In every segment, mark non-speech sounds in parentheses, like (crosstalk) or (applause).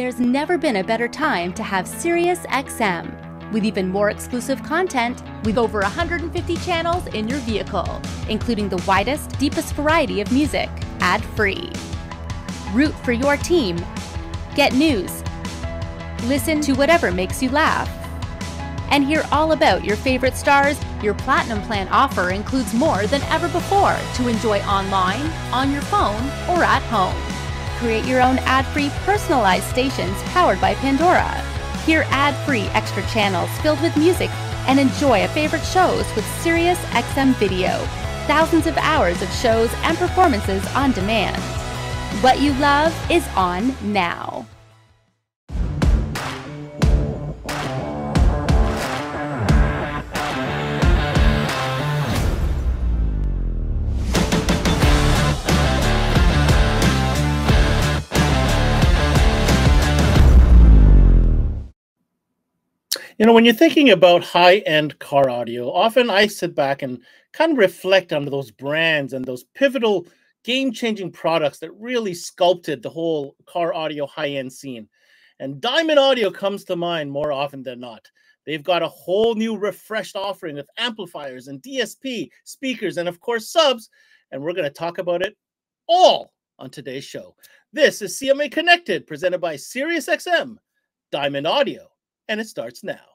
There's never been a better time to have SiriusXM. With even more exclusive content, with over 150 channels in your vehicle, including the widest, deepest variety of music, ad free. Root for your team. Get news. Listen to whatever makes you laugh. And hear all about your favorite stars, your Platinum Plan offer includes more than ever before to enjoy online, on your phone, or at home. Create your own ad-free personalized stations powered by Pandora. Hear ad-free extra channels filled with music and enjoy a favorite shows with Sirius XM Video. Thousands of hours of shows and performances on demand. What you love is on now. You know, when you're thinking about high end car audio, often I sit back and kind of reflect on those brands and those pivotal game changing products that really sculpted the whole car audio high end scene. And Diamond Audio comes to mind more often than not. They've got a whole new refreshed offering of amplifiers and DSP, speakers, and of course, subs. And we're going to talk about it all on today's show. This is CMA Connected, presented by SiriusXM, Diamond Audio, and it starts now.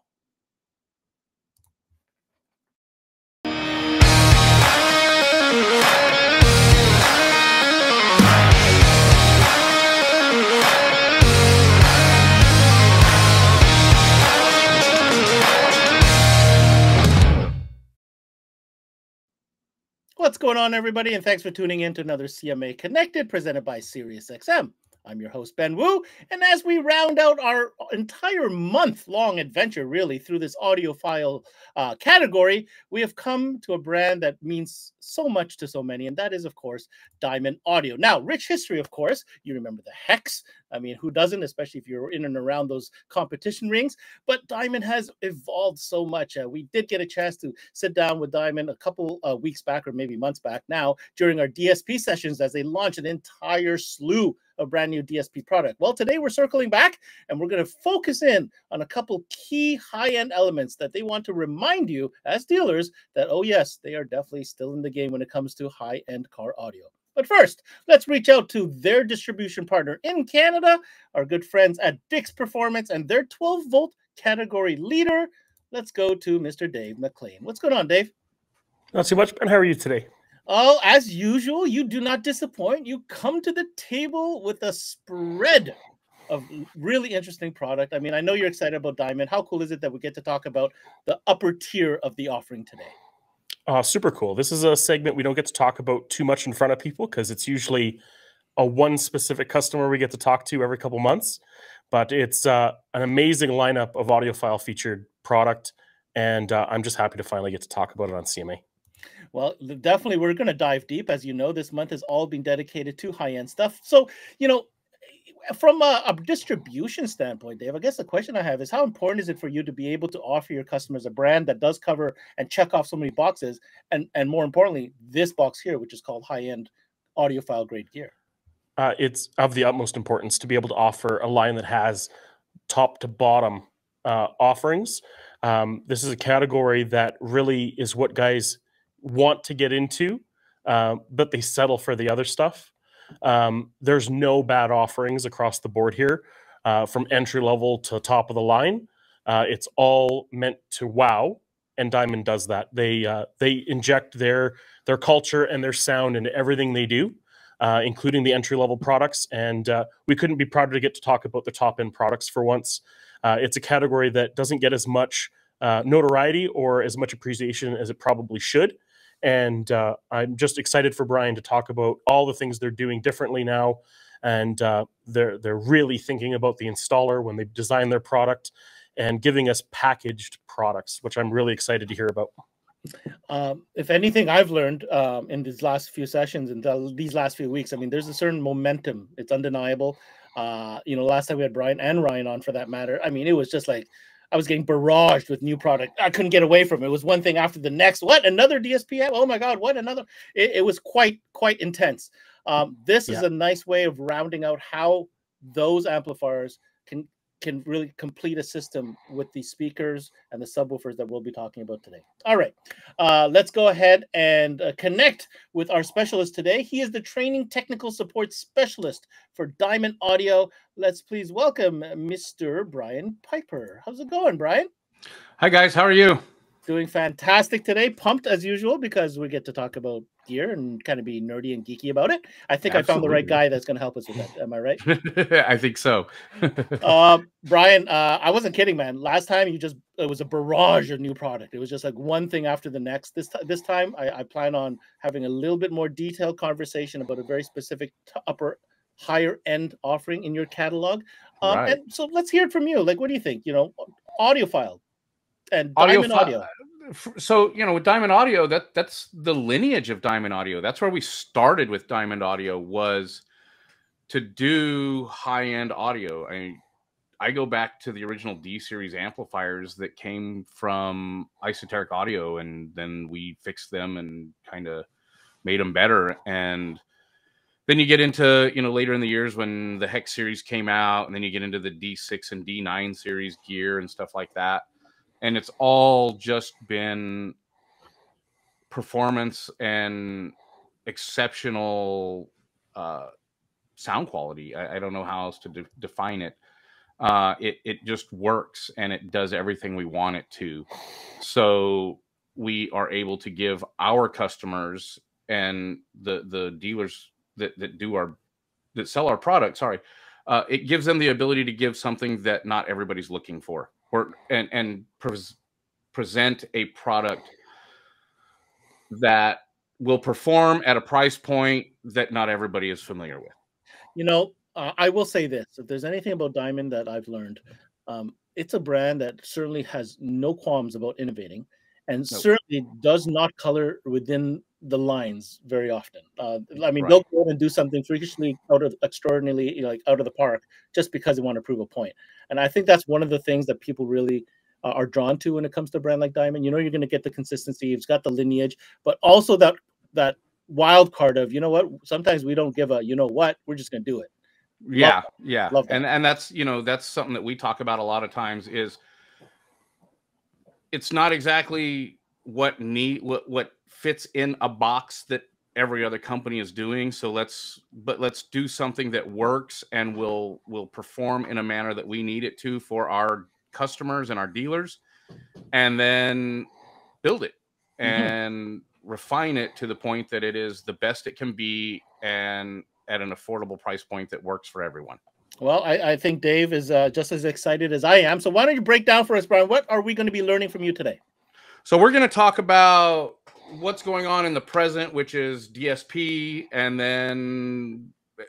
What's going on, everybody? And thanks for tuning in to another CMA Connected presented by SiriusXM. I'm your host, Ben Wu. And as we round out our entire month long adventure, really, through this audiophile uh, category, we have come to a brand that means so much to so many, and that is, of course, Diamond Audio. Now, rich history, of course. You remember the Hex. I mean, who doesn't, especially if you're in and around those competition rings? But Diamond has evolved so much. Uh, we did get a chance to sit down with Diamond a couple uh, weeks back, or maybe months back now, during our DSP sessions as they launched an entire slew a brand new DSP product. Well, today we're circling back and we're going to focus in on a couple key high end elements that they want to remind you as dealers that, oh, yes, they are definitely still in the game when it comes to high end car audio. But first, let's reach out to their distribution partner in Canada, our good friends at Dix Performance and their 12 volt category leader. Let's go to Mr. Dave McLean. What's going on, Dave? Not too much, Ben. How are you today? Oh, as usual, you do not disappoint. You come to the table with a spread of really interesting product. I mean, I know you're excited about Diamond. How cool is it that we get to talk about the upper tier of the offering today? Uh, super cool. This is a segment we don't get to talk about too much in front of people because it's usually a one specific customer we get to talk to every couple months. But it's uh, an amazing lineup of audiophile featured product, and uh, I'm just happy to finally get to talk about it on CMA. Well, definitely, we're going to dive deep. As you know, this month has all been dedicated to high end stuff. So, you know, from a, a, distribution standpoint, Dave, I guess the question I have is how important is it for you to be able to offer your customers a brand that does cover and check off so many boxes, and and more importantly, this box here, which is called high end audiophile grade gear. Uh, it's of the utmost importance to be able to offer a line that has top to bottom uh, offerings. Um, this is a category that really is what guys want to get into, uh, but they settle for the other stuff. Um, there's no bad offerings across the board here, uh, from entry level to top of the line. Uh, it's all meant to wow, and Diamond does that. They uh, they inject their their culture and their sound into everything they do, uh, including the entry level products. And uh, we couldn't be prouder to get to talk about the top end products for once. it's a category that doesn't get as much notoriety or as much appreciation as it probably should. And uh, I'm just excited for Bryan to talk about all the things they're doing differently now. And uh, they're, they're really thinking about the installer when they design their product and giving us packaged products, which I'm really excited to hear about. Um, if anything, I've learned um, in these last few sessions and the, these last few weeks, I mean, there's a certain momentum. It's undeniable. Uh, you know, last time we had Bryan and Ryan on for that matter. I mean, it was just like I was getting barraged with new product. I couldn't get away from it. It was one thing after the next. What another DSP? app? Oh my God! What another? It, it was quite quite intense. Um, this yeah. is a nice way of rounding out how those amplifiers can can really complete a system with the speakers and the subwoofers that we'll be talking about today. All right, uh, let's go ahead and uh, connect with our specialist today. He is the training technical support specialist for Diamond Audio. Let's please welcome Mr. Bryan Piper. How's it going, Bryan? Hi, guys. How are you? Doing fantastic today. Pumped as usual because we get to talk about gear and kind of be nerdy and geeky about it. I think Absolutely. I found the right guy that's going to help us with that. Am I right? (laughs) I think so. uh, (laughs) Bryan, uh, I wasn't kidding, man. Last time you just it was a barrage of new product. It was just like one thing after the next. This this time I, I plan on having a little bit more detailed conversation about a very specific upper higher end offering in your catalog. Um, right. And so let's hear it from you. Like, what do you think? You know, audiophile and Diamond Audio. So you know, with Diamond Audio, that that's the lineage of Diamond Audio. That's where we started with Diamond Audio was to do high end audio. I I go back to the original D series amplifiers that came from Esoteric Audio, and then we fixed them and kind of made them better. And then you get into you know later in the years when the Hex series came out, and then you get into the D6 and D9 series gear and stuff like that and it's all just been performance and exceptional uh, sound quality. I, I, don't know how else to de- define it. Uh, it it just works and it does everything we want it to. So we are able to give our customers and the the dealers that that do our that sell our product. Sorry, uh, it gives them the ability to give something that not everybody's looking for or and and pres- present a product that will perform at a price point that not everybody is familiar with. You know, uh, I will say this: if there's anything about Diamond that I've learned, um, it's a brand that certainly has no qualms about innovating, and nope. certainly does not color within the lines very often. Uh, I mean, right. they'll go and do something freakishly out of extraordinarily like out of the park just because they want to prove a point. And I think that's one of the things that people really uh, are drawn to when it comes to a brand like Diamond. You know, you're going to get the consistency. It's got the lineage, but also that that wild card of you know what. Sometimes we don't give a you know what. We're just going to do it. Yeah, Love yeah, Love and and that's you know that's something that we talk about a lot of times is it's not exactly what need what what fits in a box that every other company is doing so let's but let's do something that works and will will perform in a manner that we need it to for our customers and our dealers and then build it mm-hmm. and refine it to the point that it is the best it can be and at an affordable price point that works for everyone well, I, I think Dave is uh, just as excited as I am. So, why don't you break down for us, Bryan? What are we going to be learning from you today? So, we're going to talk about what's going on in the present, which is DSP, and then uh,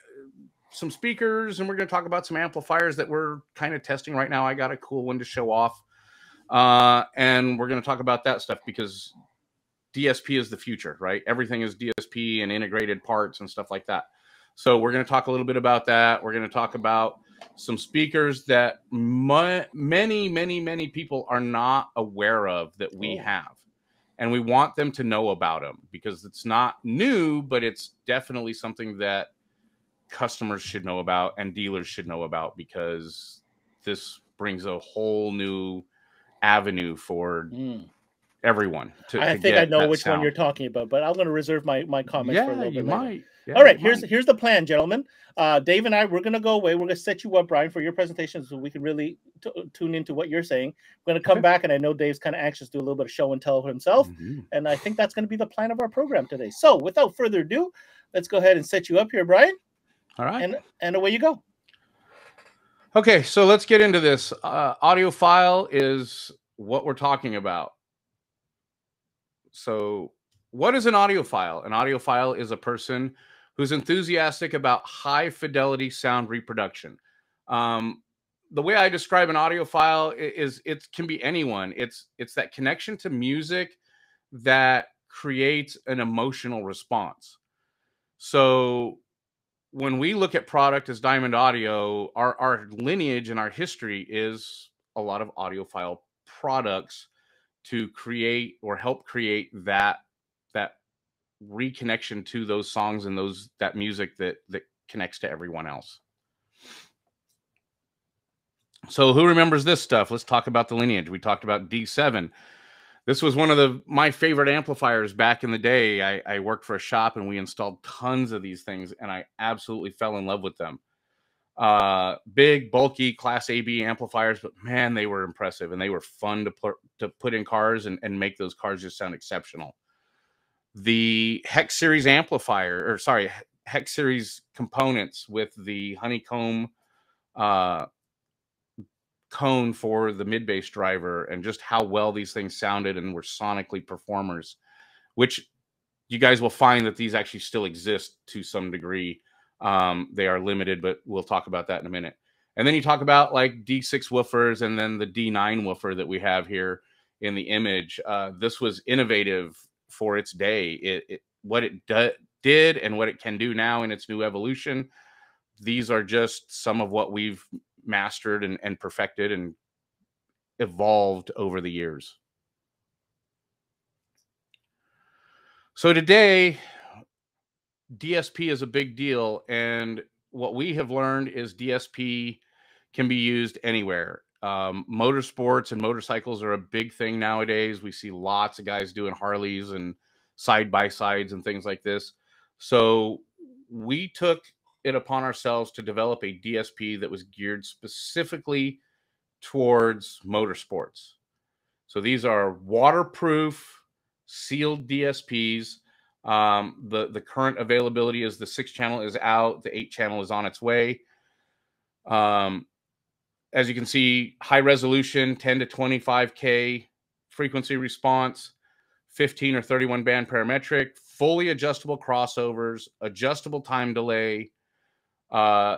some speakers, and we're going to talk about some amplifiers that we're kind of testing right now. I got a cool one to show off, uh, and we're going to talk about that stuff because DSP is the future, right? Everything is DSP and integrated parts and stuff like that. So we're going to talk a little bit about that. We're going to talk about some speakers that my, many, many, many people are not aware of that we oh. have and we want them to know about them because it's not new, but it's definitely something that customers should know about and dealers should know about because this brings a whole new avenue for mm. everyone. To, I to think I know which sound. one you're talking about, but I'm going to reserve my my comments yeah, for a little bit. You later. might. Yeah, All right, here's here's the plan, gentlemen. Uh, Dave and I, we're gonna go away. We're gonna set you up, Bryan, for your presentation, so we can really tune into what you're saying. We're gonna come okay. back, and I know Dave's kind of anxious to do a little bit of show and tell himself, mm-hmm. and I think that's gonna be the plan of our program today. So, without further ado, let's go ahead and set you up here, Bryan. All right, and and away you go. Okay, so let's get into this. Uh, audiophile is what we're talking about. So, what is an audiophile? An audiophile is a person who's enthusiastic about high fidelity sound reproduction. Um, the way I describe an audiophile is it can be anyone. It's it's that connection to music that creates an emotional response. So when we look at product as Diamond Audio, our, our lineage and our history is a lot of audiophile products to create or help create that reconnection to those songs and those that music that that connects to everyone else. So who remembers this stuff? Let's talk about the lineage. We talked about D7. This was one of the my favorite amplifiers back in the day. I, I worked for a shop and we installed tons of these things, and I absolutely fell in love with them. Uh, big, bulky Class AB amplifiers, but man, they were impressive and they were fun to put to put in cars and, and make those cars just sound exceptional. The Hex Series amplifier, or sorry, Hex Series components with the honeycomb uh, cone for the mid bass driver and just how well these things sounded and were sonically performers, which you guys will find that these actually still exist to some degree. Um, they are limited, but we'll talk about that in a minute. And then you talk about like D6 woofers and then the D9 woofer that we have here in the image. Uh, this was innovative for its day. It, it what it do, did and what it can do now in its new evolution. These are just some of what we've mastered and, and perfected and evolved over the years. So today, DSP is a big deal. And what we have learned is DSP can be used anywhere. Um, motorsports and motorcycles are a big thing nowadays. We see lots of guys doing Harleys and side by sides and things like this. So we took it upon ourselves to develop a DSP that was geared specifically towards motorsports. So these are waterproof, sealed DSPs. Um, the the current availability is the six channel is out, the eight channel is on its way. Um, as you can see, high resolution, 10 to 25k frequency response, 15 or 31 band parametric, fully adjustable crossovers, adjustable time delay, uh,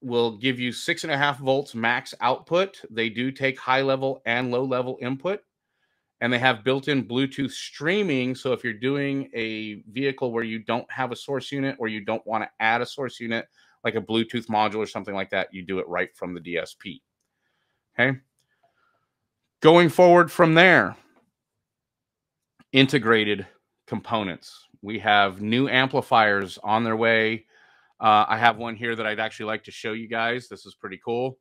will give you six and a half volts max output. They do take high level and low level input, and they have built in Bluetooth streaming. So if you're doing a vehicle where you don't have a source unit or you don't want to add a source unit, like a Bluetooth module or something like that, you do it right from the DSP. Okay. Going forward from there, integrated components. We have new amplifiers on their way uh, I have one here that I'd actually like to show you guys. This is pretty cool.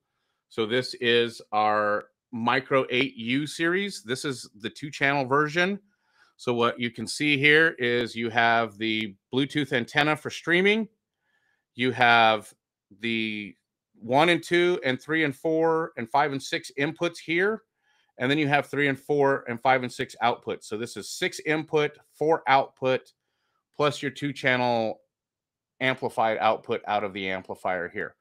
So this is our Micro 8U series. This is the two channel version. So what you can see here is you have the Bluetooth antenna for streaming. You have the one and two and three and four and five and six inputs here. And then you have three and four and five and six outputs. So this is six input, four output, plus your two channel amplified output out of the amplifier here.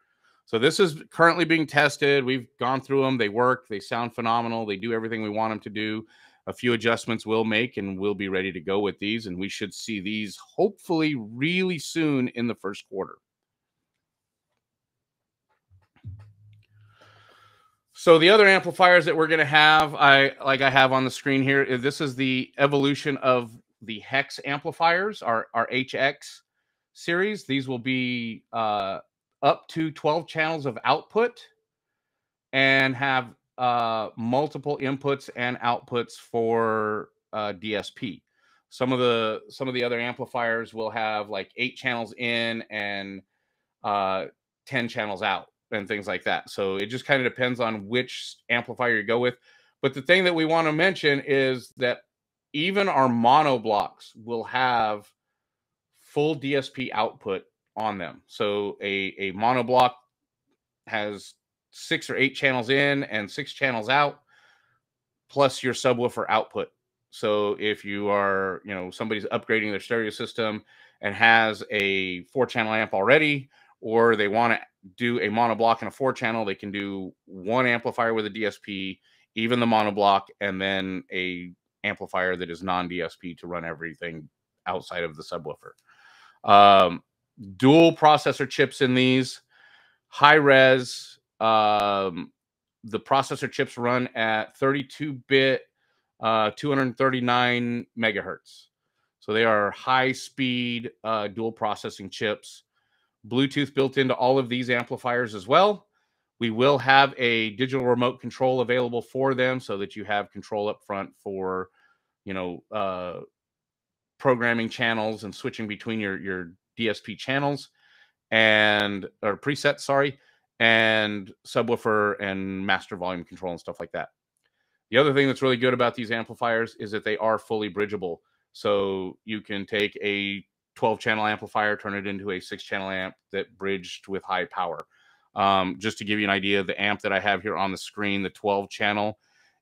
So this is currently being tested. We've gone through them. They work. They sound phenomenal. They do everything we want them to do. A few adjustments we'll make and we'll be ready to go with these. And we should see these hopefully really soon in the first quarter. So the other amplifiers that we're going to have, I like I have on the screen here, this is the evolution of the hex amplifiers, our, our HX series. These will be uh, up to 12 channels of output and have uh, multiple inputs and outputs for uh, DSP. Some of the some of the other amplifiers will have like eight channels in and uh, 10 channels out and things like that. So it just kind of depends on which amplifier you go with. But the thing that we want to mention is that even our mono blocks will have full DSP output on them. So a, a monoblock has six or eight channels in and six channels out, plus your subwoofer output. So if you are, you know, somebody's upgrading their stereo system and has a four channel amp already, or they want to do a monoblock and a four channel, they can do one amplifier with a DSP, even the monoblock, and then a amplifier that is non DSP to run everything outside of the subwoofer. Um, dual processor chips in these, high res. Um, the processor chips run at 32 bit, uh, 239 megahertz. So they are high speed uh, dual processing chips. Bluetooth built into all of these amplifiers as well. We will have a digital remote control available for them so that you have control up front for, you know, uh, programming channels and switching between your your DSP channels and or presets, sorry. and subwoofer and master volume control and stuff like that. The other thing that's really good about these amplifiers is that they are fully bridgeable. So you can take a 12 channel amplifier, turn it into a six channel amp that bridged with high power. Um, just to give you an idea, the amp that I have here on the screen, the 12 channel,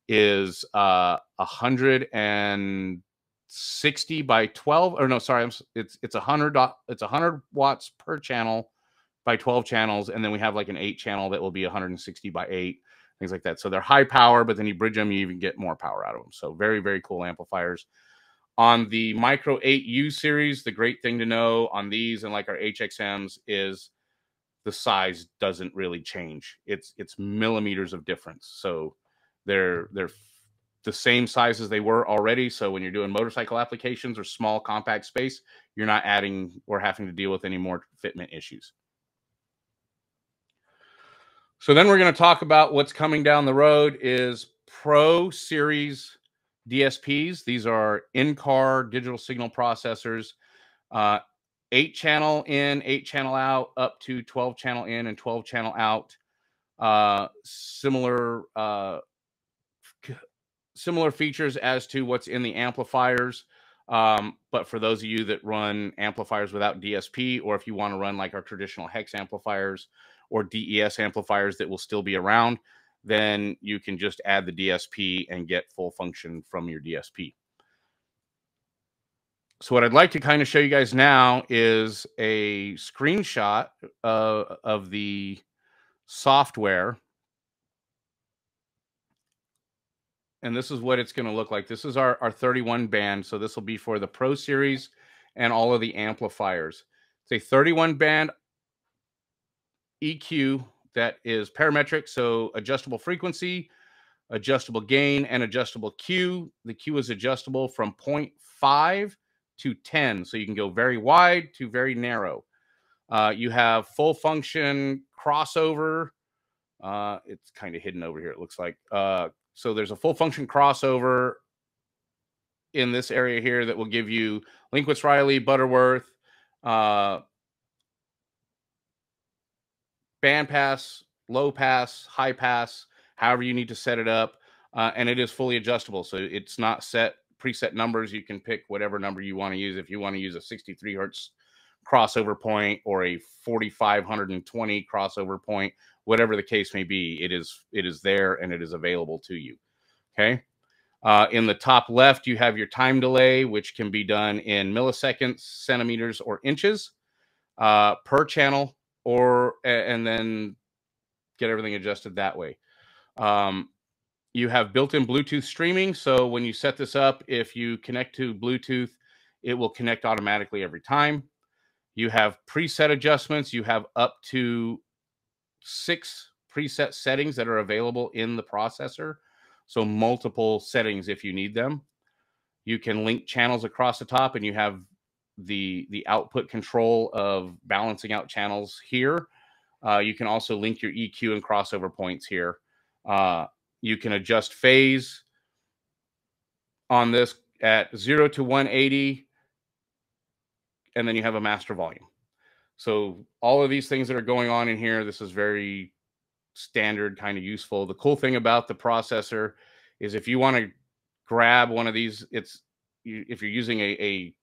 is uh, 160 by 12. Or no, sorry, it's it's a 100 it's a 100 watts per channel by 12 channels, and then we have like an eight channel that will be 160 by eight, things like that. So they're high power, but then you bridge them, you even get more power out of them. So very very cool amplifiers. On the Micro 8U series, the great thing to know on these and like our HXMs is the size doesn't really change. It's it's millimeters of difference. So they're they're the same size as they were already. So when you're doing motorcycle applications or small compact space, you're not adding or having to deal with any more fitment issues. So then we're going to talk about what's coming down the road is Pro Series DSPs. These are in-car digital signal processors. Uh, eight channel in, eight channel out, up to 12 channel in and 12 channel out. Uh, similar, uh, similar features as to what's in the amplifiers. Um, but for those of you that run amplifiers without DSP, or if you want to run like our traditional hex amplifiers or DES amplifiers that will still be around, then you can just add the DSP and get full function from your DSP. So what I'd like to kind of show you guys now is a screenshot uh, of the software. And this is what it's going to look like. This is our, our 31 band. So this will be for the Pro Series and all of the amplifiers. It's a 31 band EQ that is parametric, so adjustable frequency, adjustable gain, and adjustable Q. The Q is adjustable from 0.5 to 10. So you can go very wide to very narrow. Uh, you have full function crossover. Uh, it's kind of hidden over here, it looks like. Uh, so there's a full function crossover in this area here that will give you Linkwitz Riley, Butterworth, uh, band pass, low pass, high pass, however you need to set it up. Uh, and it is fully adjustable. So it's not set preset numbers. You can pick whatever number you want to use. If you want to use a 63 hertz crossover point or a 4520 crossover point, whatever the case may be, it is it is there and it is available to you. Okay. Uh, in the top left, you have your time delay, which can be done in milliseconds, centimeters, or inches uh, per channel or and then get everything adjusted that way. Um, you have built-in Bluetooth streaming, so when you set this up, if you connect to Bluetooth, it will connect automatically every time. You have preset adjustments. You have up to six preset settings that are available in the processor. So multiple settings if you need them. You can link channels across the top and you have the the output control of balancing out channels here. Uh, you can also link your EQ and crossover points here. Uh, you can adjust phase on this at 0 to 180, and then you have a master volume. So all of these things that are going on in here, this is very standard, kind of useful. The cool thing about the processor is if you want to grab one of these, it's if you're using a, a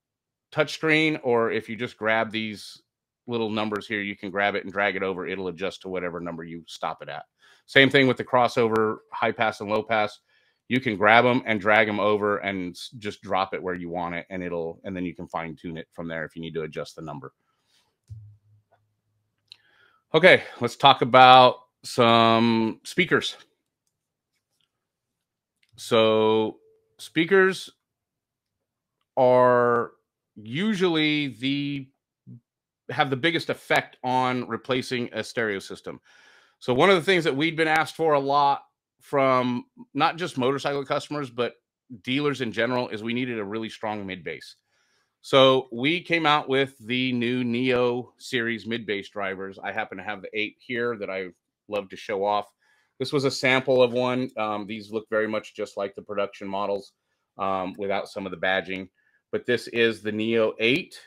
touchscreen or if you just grab these little numbers here, you can grab it and drag it over. It'll adjust to whatever number you stop it at. Same thing with the crossover high pass and low pass. You can grab them and drag them over and just drop it where you want it, and it'll and then you can fine tune it from there if you need to adjust the number. Okay, let's talk about some speakers. So speakers are usually the have the biggest effect on replacing a stereo system. So one of the things that we'd been asked for a lot from not just motorcycle customers but dealers in general is we needed a really strong mid bass. So we came out with the new Neo series mid bass drivers. I happen to have the eight here that I love to show off. This was a sample of one. Um, these look very much just like the production models um, without some of the badging but this is the Neo 8.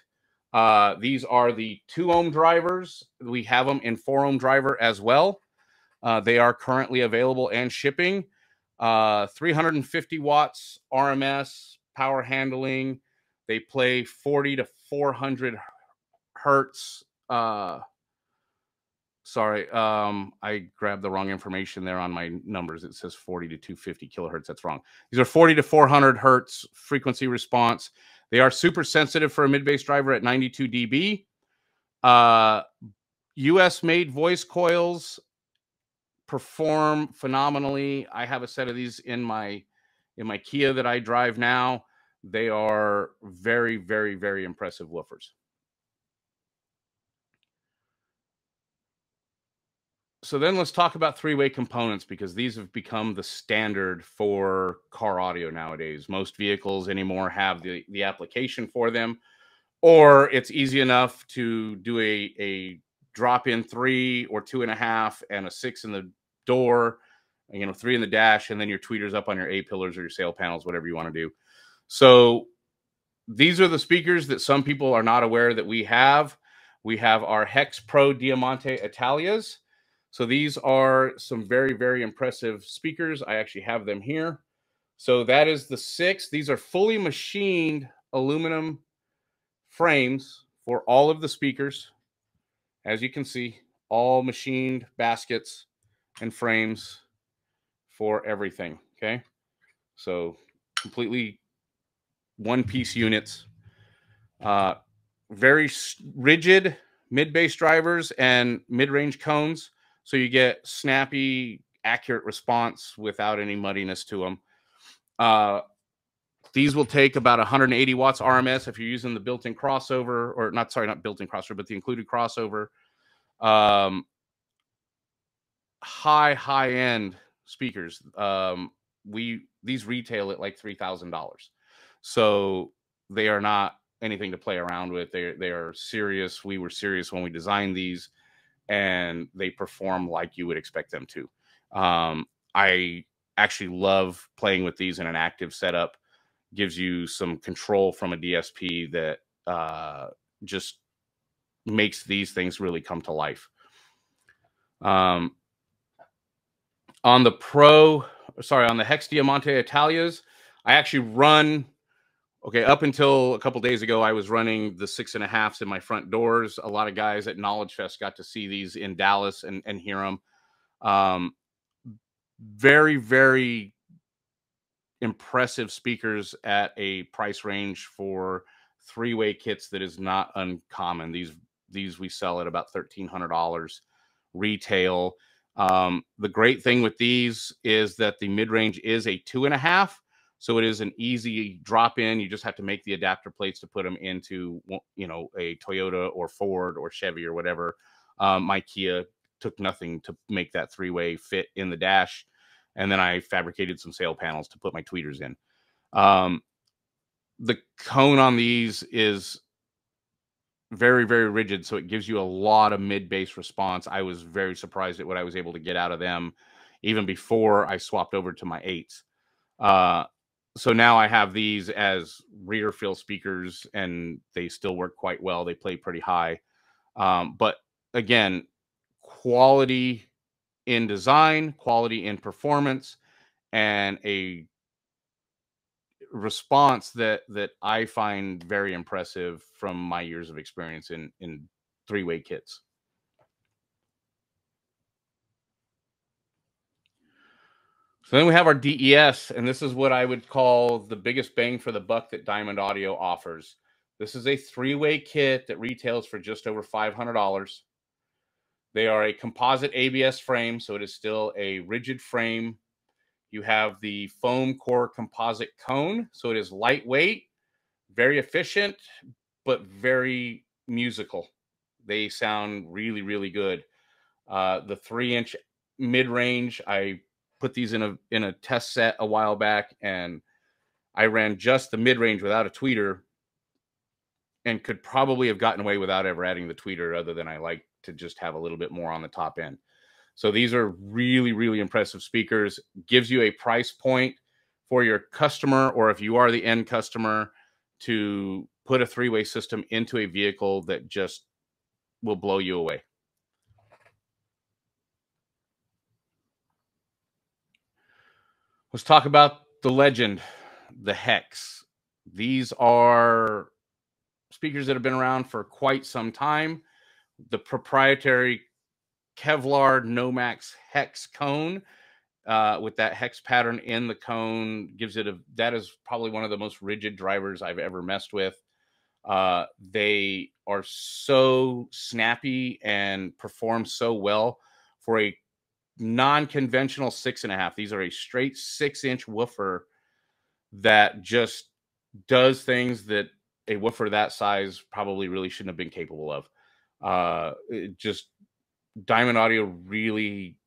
Uh, these are the two ohm drivers. We have them in four ohm driver as well. Uh, they are currently available and shipping. Uh, 350 watts RMS power handling. They play 40 to 400 hertz. Uh, sorry, um, I grabbed the wrong information there on my numbers. It says 40 to 250 kilohertz. That's wrong. These are 40 to 400 hertz frequency response. They are super sensitive for a mid bass driver at 92 dB. Uh, US made voice coils perform phenomenally. I have a set of these in my in my Kia that I drive now. They are very, very, very impressive woofers. So then let's talk about three-way components because these have become the standard for car audio nowadays. Most vehicles anymore have the, the application for them, or it's easy enough to do a, a drop in three or two and a half and a six in the door, you know, three in the dash, and then your tweeters up on your A pillars or your sail panels, whatever you want to do. So these are the speakers that some people are not aware that we have. We have our Hex Pro Diamante Italias. So these are some very, very impressive speakers. I actually have them here. So that is the six. These are fully machined aluminum frames for all of the speakers. As you can see, all machined baskets and frames for everything. Okay. So completely one piece units. Uh, very rigid mid bass drivers and mid range cones. So you get snappy, accurate response without any muddiness to them. Uh, these will take about 180 watts RMS if you're using the built-in crossover, or not sorry, not built-in crossover, but the included crossover. Um, high, high end speakers. Um, we these retail at like three thousand dollars. So they are not anything to play around with. They they are serious. We were serious when we designed these, and they perform like you would expect them to. Um, I actually love playing with these in an active setup. Gives you some control from a DSP that uh, just makes these things really come to life. Um, on the Pro, sorry, on the Hex Diamante Italias, I actually run Okay, up until a couple days ago, I was running the six and a halfs in my front doors. A lot of guys at Knowledge Fest got to see these in Dallas and, and hear them. Um, very, very impressive speakers at a price range for three-way kits that is not uncommon. These these we sell at about thirteen hundred dollars retail. Um, the great thing with these is that the mid-range is a two and a half so it is an easy drop in. You just have to make the adapter plates to put them into, you know, a Toyota or Ford or Chevy or whatever. Um, my Kia took nothing to make that three way fit in the dash. And then I fabricated some sail panels to put my tweeters in. Um, the cone on these is very, very rigid. So it gives you a lot of mid bass response. I was very surprised at what I was able to get out of them even before I swapped over to my eights. Uh, so now I have these as rear fill speakers, and they still work quite well. They play pretty high, um, but again, quality in design, quality in performance, and a response that that I find very impressive from my years of experience in in three way kits. So then we have our DES, and this is what I would call the biggest bang for the buck that Diamond Audio offers. This is a three-way kit that retails for just over $500. They are a composite ABS frame, so it is still a rigid frame. You have the foam core composite cone, so it is lightweight, very efficient, but very musical. They sound really, really good. Uh, the three-inch mid-range, I put these in a in a test set a while back, and I ran just the mid range without a tweeter, and could probably have gotten away without ever adding the tweeter, other than I like to just have a little bit more on the top end. So these are really really impressive speakers. Gives you a price point for your customer, or if you are the end customer, to put a three way system into a vehicle that just will blow you away. Let's talk about the legend, the Hex. These are speakers that have been around for quite some time. The proprietary Kevlar Nomex Hex cone uh, with that hex pattern in the cone gives it a that is probably one of the most rigid drivers I've ever messed with. Uh, they are so snappy and perform so well for a non-conventional six and a half. These are a straight six inch woofer that just does things that a woofer that size probably really shouldn't have been capable of. Uh, just Diamond Audio really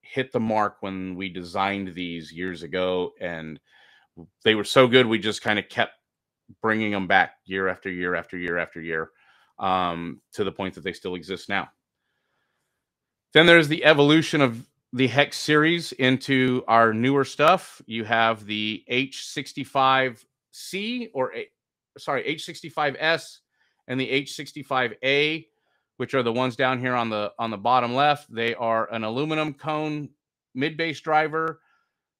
hit the mark when we designed these years ago, and they were so good we just kind of kept bringing them back year after year after year after year um, to the point that they still exist now. Then there's the evolution of the Hex series into our newer stuff. You have the H65C or sorry, H65S and the H65A, which are the ones down here on the on the bottom left. They are an aluminum cone mid bass driver.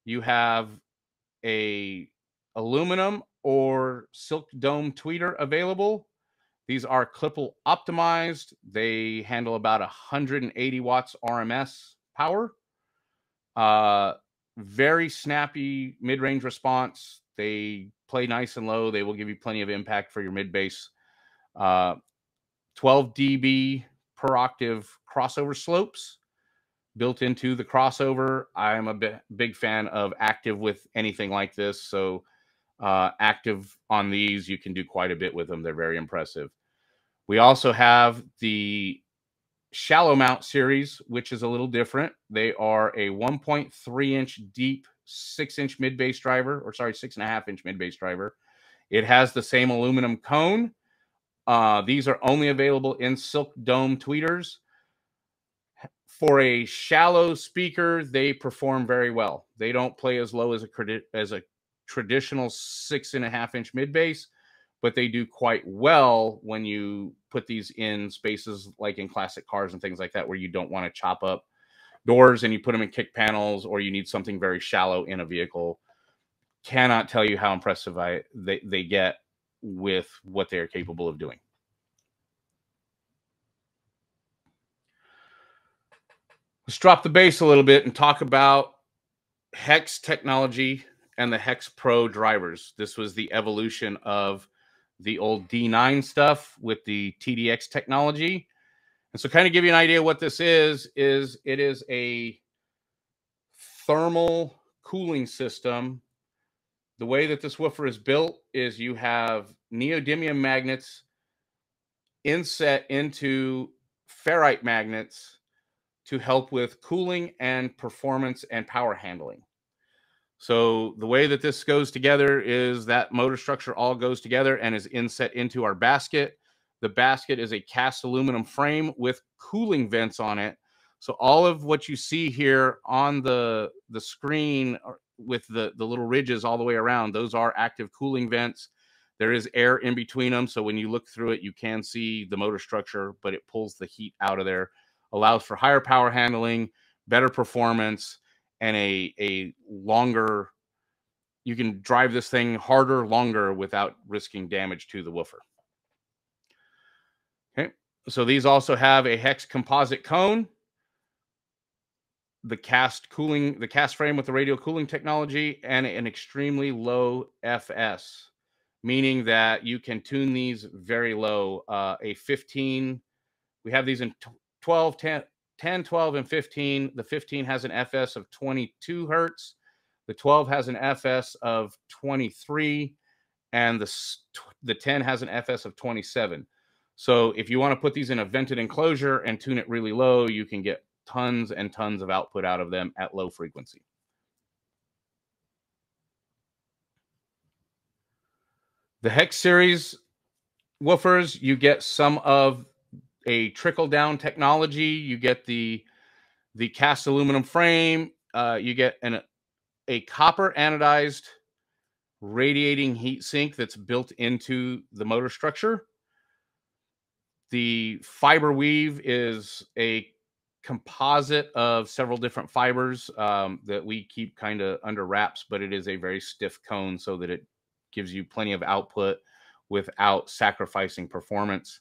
You have a aluminum or silk dome tweeter available. These are Klippel optimized. They handle about 180 watts RMS power. Uh, very snappy mid range response. They play nice and low. They will give you plenty of impact for your mid bass. Uh, 12 dB per octave crossover slopes built into the crossover. I'm a big fan of active with anything like this. So uh, active on these. You can do quite a bit with them. They're very impressive. We also have the shallow mount series, which is a little different. They are a 1.3 inch deep, six inch mid bass driver, or sorry, six and a half inch mid bass driver. It has the same aluminum cone. Uh, these are only available in silk dome tweeters. For a shallow speaker, they perform very well. They don't play as low as a as a traditional six and a half inch mid bass, but they do quite well when you put these in spaces like in classic cars and things like that, where you don't want to chop up doors and you put them in kick panels, or you need something very shallow in a vehicle. Cannot tell you how impressive I they, they get with what they are capable of doing. Let's drop the bass a little bit and talk about Hex technology and the Hex Pro drivers. This was the evolution of the old D9 stuff with the TDX technology. And so kind of give you an idea what this is is it is a thermal cooling system. The way that this woofer is built is you have neodymium magnets inset into ferrite magnets to help with cooling and performance and power handling. So the way that this goes together is that motor structure all goes together and is inset into our basket. The basket is a cast aluminum frame with cooling vents on it. So all of what you see here on the the screen with the the little ridges all the way around, those are active cooling vents. There is air in between them, so when you look through it, you can see the motor structure, but it pulls the heat out of there, allows for higher power handling, better performance, and a a longer you can drive this thing harder longer without risking damage to the woofer. Okay so these also have a hex composite cone. The cast cooling the cast frame with the radial cooling technology and an extremely low fs meaning that you can tune these very low. Uh, a 15 we have these in 12 10 10, 12, and 15. The 15 has an FS of 22 hertz. The 12 has an FS of 23, and the the 10 has an FS of 27. So if you want to put these in a vented enclosure and tune it really low, you can get tons and tons of output out of them at low frequency. The Hex series woofers, you get some of a trickle down technology. You get the the cast aluminum frame. Uh, you get an a copper anodized radiating heat sink that's built into the motor structure. The fiber weave is a composite of several different fibers um, that we keep kind of under wraps, but it is a very stiff cone so that it gives you plenty of output without sacrificing performance.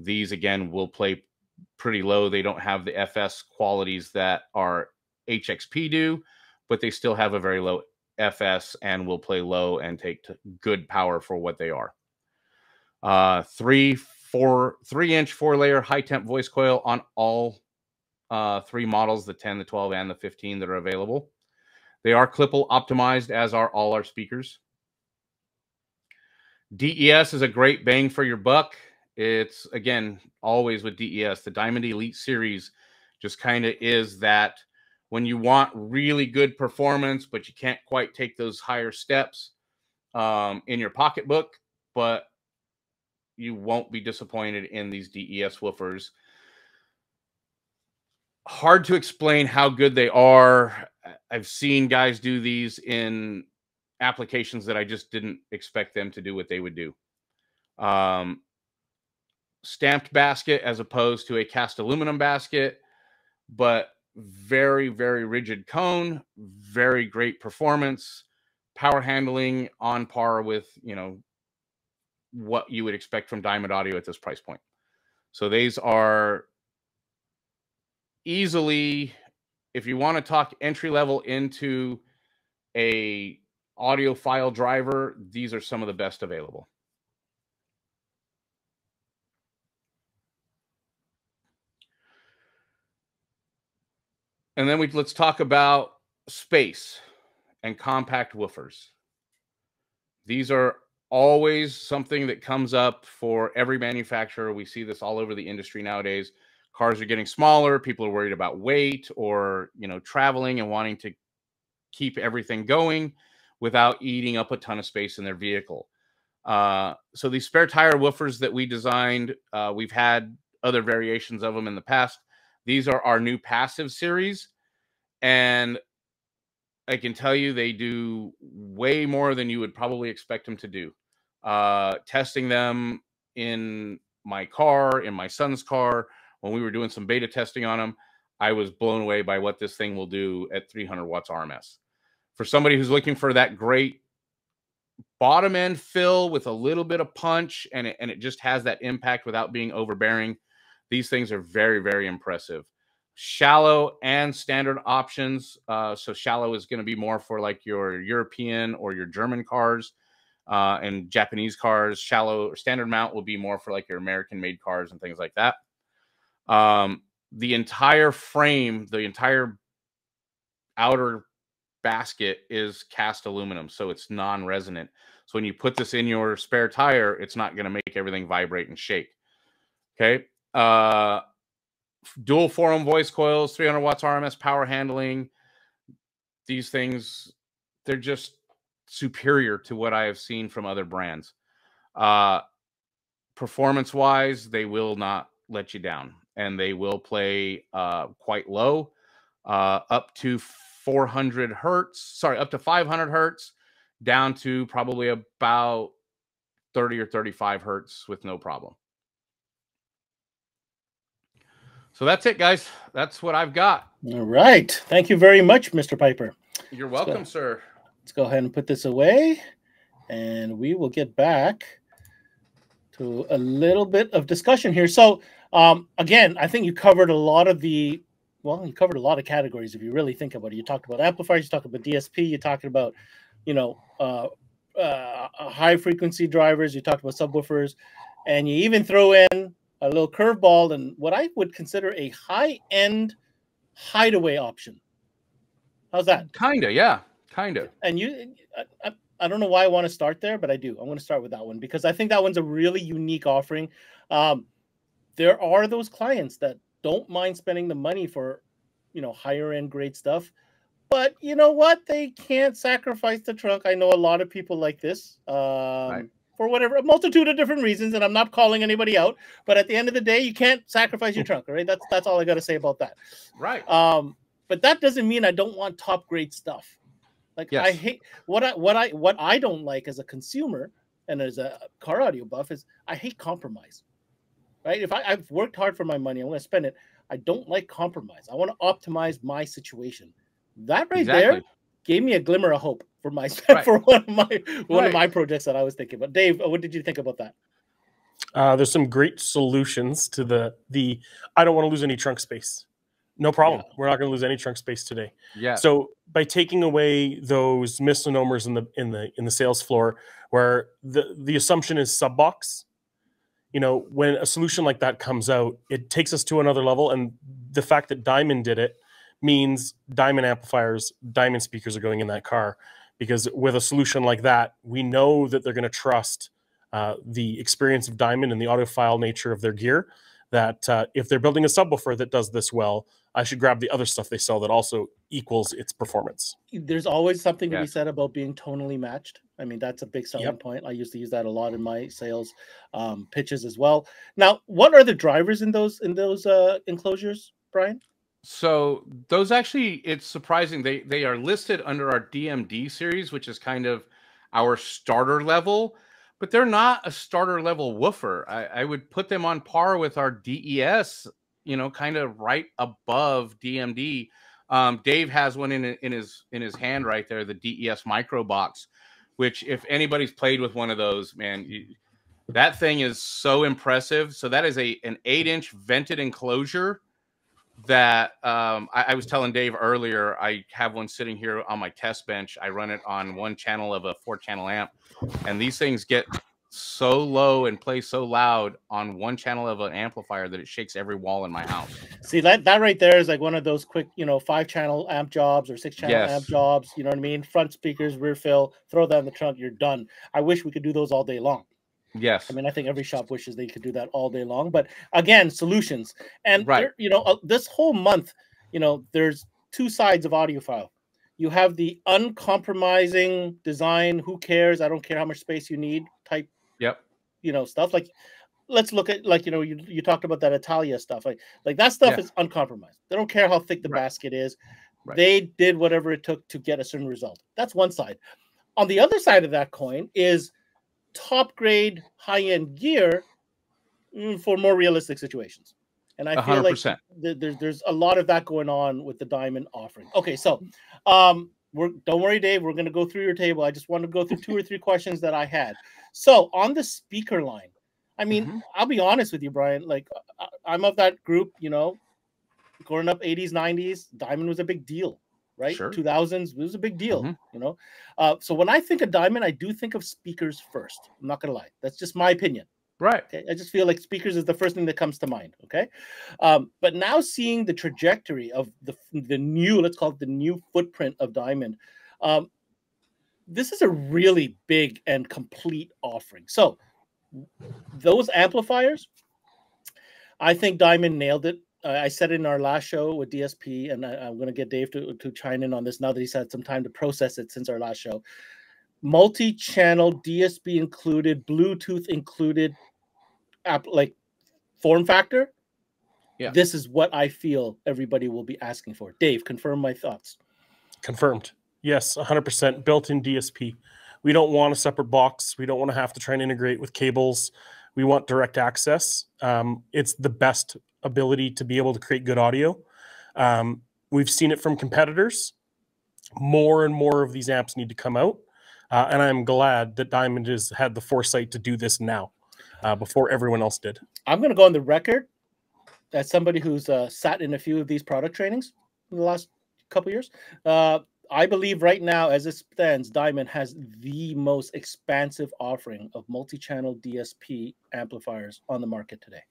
These again will play pretty low. They don't have the FS qualities that our HXP do, but they still have a very low FS and will play low and take good power for what they are. Uh, three, four, three inch, four layer high temp voice coil on all uh, three models, the 10, the 12, and the 15 that are available. They are Klippel optimized, as are all our speakers. DES is a great bang for your buck. It's again always with DES, the Diamond Elite series just kind of is that when you want really good performance, but you can't quite take those higher steps um, in your pocketbook, but you won't be disappointed in these DES woofers hard to explain how good they are. I've seen guys do these in applications that I just didn't expect them to do what they would do. Um, stamped basket as opposed to a cast aluminum basket, but very, very rigid cone, very great performance, power handling on par with, you know, what you would expect from Diamond Audio at this price point. So these are easily if you want to talk entry level into a audiophile driver these are some of the best available and then we let's talk about space and compact woofers. These are always something that comes up for every manufacturer. We see this all over the industry nowadays. Cars are getting smaller. People are worried about weight or you know traveling and wanting to keep everything going without eating up a ton of space in their vehicle. Uh, so these spare tire woofers that we designed uh, we've had other variations of them in the past these are our new passive series and i can tell you they do way more than you would probably expect them to do uh, testing them in my car in my son's car when we were doing some beta testing on them, I was blown away by what this thing will do at 300 watts RMS. For somebody who's looking for that great bottom end fill with a little bit of punch and it, and it just has that impact without being overbearing, these things are very, very impressive. Shallow and standard options. Uh, so, shallow is going to be more for like your European or your German cars. Uh, and Japanese cars, shallow or standard mount will be more for like your American made cars and things like that. Um, the entire frame, the entire outer basket is cast aluminum, so it's non-resonant. So when you put this in your spare tire, it's not going to make everything vibrate and shake. Okay. Uh, dual four-ohm voice coils, 300 watts RMS power handling. These things, they're just superior to what I have seen from other brands. Uh, performance wise, they will not let you down and they will play uh, quite low, uh, up to 400 hertz. Sorry, up to 500 hertz, down to probably about 30 or 35 hertz with no problem. So that's it, guys. That's what I've got. All right. Thank you very much, Mr. Piper. You're welcome, so, sir. Let's go ahead and put this away, and we will get back to a little bit of discussion here. So, um, again, I think you covered a lot of the well, you covered a lot of categories if you really think about it. You talked about amplifiers, you talked about DSP, you talked about, you know, uh, uh, high frequency drivers, you talked about subwoofers, and you even throw in a little curveball and what I would consider a high end hideaway option. How's that? Kinda, yeah, kinda. And you, I, I, don't know why I want to start there, but I do. I'm going to start with that one because I think that one's a really unique offering. Um, there are those clients that don't mind spending the money for, you know, higher end great stuff. But you know what? They can't sacrifice the trunk. I know a lot of people like this. Um, right. For whatever a multitude of different reasons, and I'm not calling anybody out, but at the end of the day, you can't sacrifice your (laughs) trunk, right? That's that's all I got to say about that. Right. Um, but that doesn't mean I don't want top grade stuff, Like Yes. I hate what I what I what I don't like as a consumer and as a car audio buff is I hate compromise. Right? If I, I've worked hard for my money, I'm going to spend it. I don't like compromise. I want to optimize my situation. That right there Exactly. Gave me a glimmer of hope for my (laughs) Right. for one of my one Right. of my projects that I was thinking about. Dave, what did you think about that? Uh, there's some great solutions to the the. I don't want to lose any trunk space. No problem. We're not going to lose any trunk space today. Yeah. So by taking away those misnomers in the in the in the sales floor, where the the assumption is sub box, you know, when a solution like that comes out, it takes us to another level. And the fact that Diamond did it means Diamond amplifiers, Diamond speakers are going in that car, because with a solution like that, we know that they're going to trust uh, the experience of Diamond and the audiophile nature of their gear. That uh, if they're building a subwoofer that does this well, I should grab the other stuff they sell that also equals its performance. There's always something to be said about being tonally matched. I mean, that's a big selling Yep. point. I used to use that a lot in my sales um, pitches as well. Now, what are the drivers in those in those uh, enclosures, Bryan? So those actually, it's surprising. They they are listed under our DMD series, which is kind of our starter level, but they're not a starter level woofer. I, I would put them on par with our DES, you know, kind of right above DMD. Um, Dave has one in in his in his hand right there, the DES Micro Box, which if anybody's played with one of those, man, you, that thing is so impressive. So that is a an eight inch vented enclosure that um, I, I was telling Dave earlier. I have one sitting here on my test bench. I run it on one channel of a four channel amp, and these things get so low and play so loud on one channel of an amplifier that it shakes every wall in my house. See that that right there is like one of those quick, you know, five channel amp jobs or six channel Yes. amp jobs. You know what I mean? Front speakers, rear fill, throw that in the trunk, you're done. I wish we could do those all day long. Yes. I mean, I think every shop wishes they could do that all day long. But again, solutions. And Right. there- you know, uh, this whole month, you know, there's two sides of audiophile. You have the uncompromising design, who cares? I don't care how much space you need type, Yep. you know, stuff. Like let's look at like, you know, you, you talked about that Italia stuff. Like like that stuff Yeah. is uncompromised. They don't care how thick the Right. basket is. Right. They did whatever it took to get a certain result. That's one side. On the other side of that coin is top grade high end gear mm, for more realistic situations. And I A feel hundred like th- there's there's a lot of that going on with the diamond offering. Okay, so um we're don't worry, Dave. We're gonna go through your table. I just want to go through two or three questions that I had. So on the speaker line, I mean, Mhm. I'll be honest with you, Bryan. Like I, I'm of that group, you know, growing up 80s, 90s, diamond was a big deal, right? Sure. 2000s it was a big deal, Mhm. you know. Uh, so when I think of diamond, I do think of speakers first. I'm not gonna lie. That's just my opinion. Right. Okay, I just feel like speakers is the first thing that comes to mind. Okay, um, but now seeing the trajectory of the the new, let's call it the new footprint of Diamond, um, this is a really big and complete offering. So those amplifiers, I think Diamond nailed it. I said in our last show with DSP, and I, I'm going to get Dave to, to chime in on this now that he's had some time to process it since our last show. Multi-channel DSP included, Bluetooth included, app like form factor. Yeah. This is what I feel everybody will be asking for. Dave, confirm my thoughts. Confirmed. Yes, 100% built-in DSP. We don't want a separate box. We don't want to have to try and integrate with cables. We want direct access. Um, it's the best ability to be able to create good audio. Um, we've seen it from competitors. More and more of these amps need to come out, uh, and I'm glad that Diamond has had the foresight to do this now, uh, before everyone else did. I'm going to go on the record as somebody who's uh, sat in a few of these product trainings in the last couple years. Uh, I believe right now, as it stands, Diamond has the most expansive offering of multi-channel DSP amplifiers on the market today.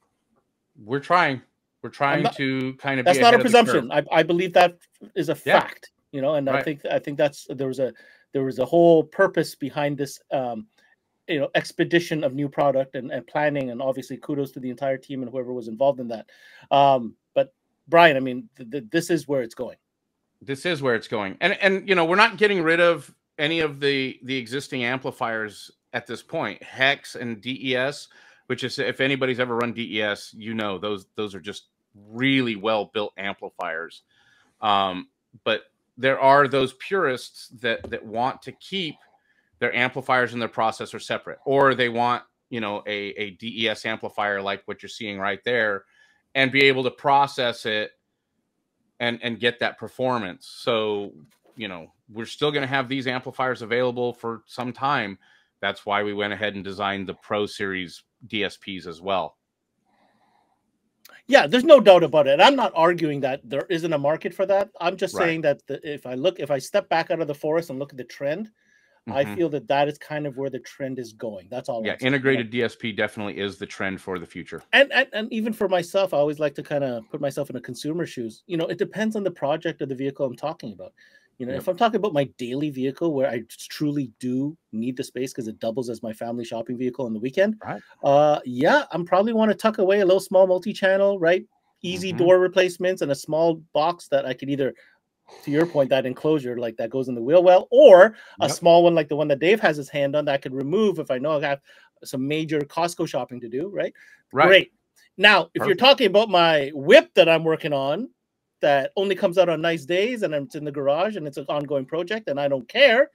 We're trying. We're trying not- to kind of. That's not a ahead of the curve. presumption. I, I believe that is a Yeah. fact. You know, and I think I think that's there was a there was a whole purpose behind this. Um, you know, expedition of new product and, and planning, and obviously kudos to the entire team and whoever was involved in that. Um, but Bryan, I mean, th- th- this is where it's going. this is where it's going and and you know we're not getting rid of any of the the existing amplifiers at this point hex and des which is if anybody's ever run des you know those those are just really well built amplifiers um but there are those purists that that want to keep their amplifiers and their processor separate, or they want you know a, a DES amplifier like what you're seeing right there, and be able to process it and and get that performance. So you know we're still going to have these amplifiers available for some time. That's why we went ahead and designed the Pro Series DSPs as well. Yeah, there's no doubt about it. I'm not arguing that there isn't a market for that. I'm just Right. saying that the, if I look, if I step back out of the forest and look at the trend, I Mhm. feel that that is kind of where the trend is going. That's all. yeah, integrated DSP definitely is the trend for the future. and, and and even for myself, I always like to kind of put myself in a consumer shoes. You know, it depends on the project or the vehicle I'm talking about. You know, Yep. if I'm talking about my daily vehicle where I truly do need the space because it doubles as my family shopping vehicle on the weekend, Right. uh, yeah, I'm probably want to tuck away a little small multi-channel, right? Easy Mhm. door replacements and a small box that I could either, to your point, that enclosure like that goes in the wheel well, or a small one like the one that Dave has his hand on that I could remove if I know I have some major Costco shopping to do, right? Right. Great. Now, if you're talking about my whip that I'm working on, that only comes out on nice days and it's in the garage and it's an ongoing project and I don't care,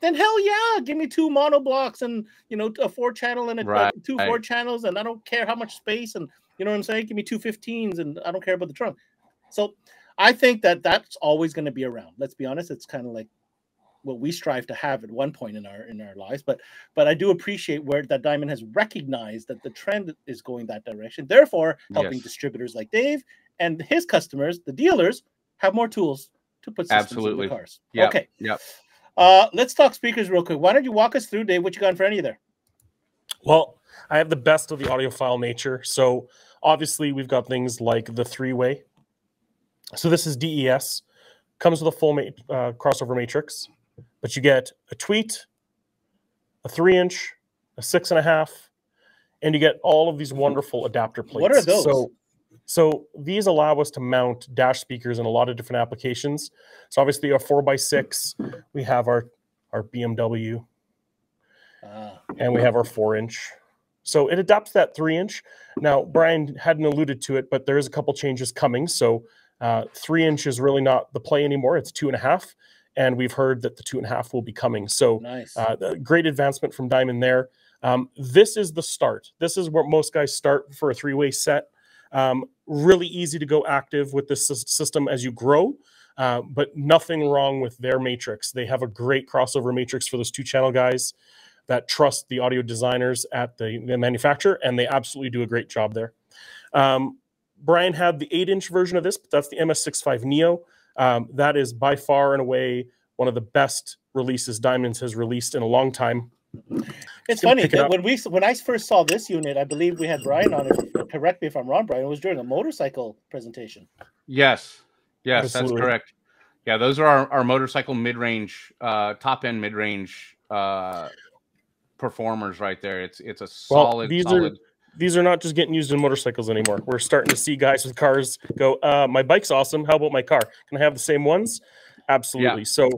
then hell yeah, give me two mono blocks and you know a four channel and a, uh, Right, two four channels and I don't care how much space and you know what I'm saying. Give me two 15s and I don't care about the trunk. So I think that that's always going to be around. Let's be honest, it's kind of like what we strive to have at one point in our in our lives. But but I do appreciate where that Diamond has recognized that the trend is going that direction. Therefore, helping Yes. distributors like Dave and his customers, the dealers, have more tools to put systems Absolutely. in the cars. Yep. Okay. Yep. Uh, let's talk speakers real quick. Why don't you walk us through, Dave, what you got in front of you there? Well, I have the best of the audiophile nature. So obviously we've got things like the three-way. So this is DES, comes with a full ma- uh, crossover matrix, but you get a tweet, a three-inch, a six and a half, and you get all of these wonderful adapter plates. What are those? So, so these allow us to mount dash speakers in a lot of different applications. So obviously our four by six, we have our our BMW, Ah, and we have our four inch. So it adapts that three inch. Now, Bryan hadn't alluded to it, but there is a couple changes coming. So uh, three inch is really not the play anymore. It's two and a half. And we've heard that the two and a half will be coming. So nice. uh, great advancement from Diamond there. Um, this is the start. This is where most guys start for a three way set. Um, really easy to go active with this system as you grow, uh, but nothing wrong with their matrix. They have a great crossover matrix for those two channel guys that trust the audio designers at the, the manufacturer, and they absolutely do a great job there. Um, Bryan had the eight inch version of this, but that's the MS65 Neo. Um, that is by far and away one of the best releases Diamonds has released in a long time. It's funny pick it when we when I first saw this unit, I believe we had Bryan on it. Correct me if I'm wrong, Bryan. It was during a motorcycle presentation. Yes. Yes, Absolutely. that's correct. Yeah, those are our, our motorcycle mid range, uh, top end mid range uh, performers right there. It's it's a solid. Well, solid, these are- These are not just getting used in motorcycles anymore. We're starting to see guys with cars go, uh, my bike's awesome. How about my car? Can I have the same ones? Absolutely. So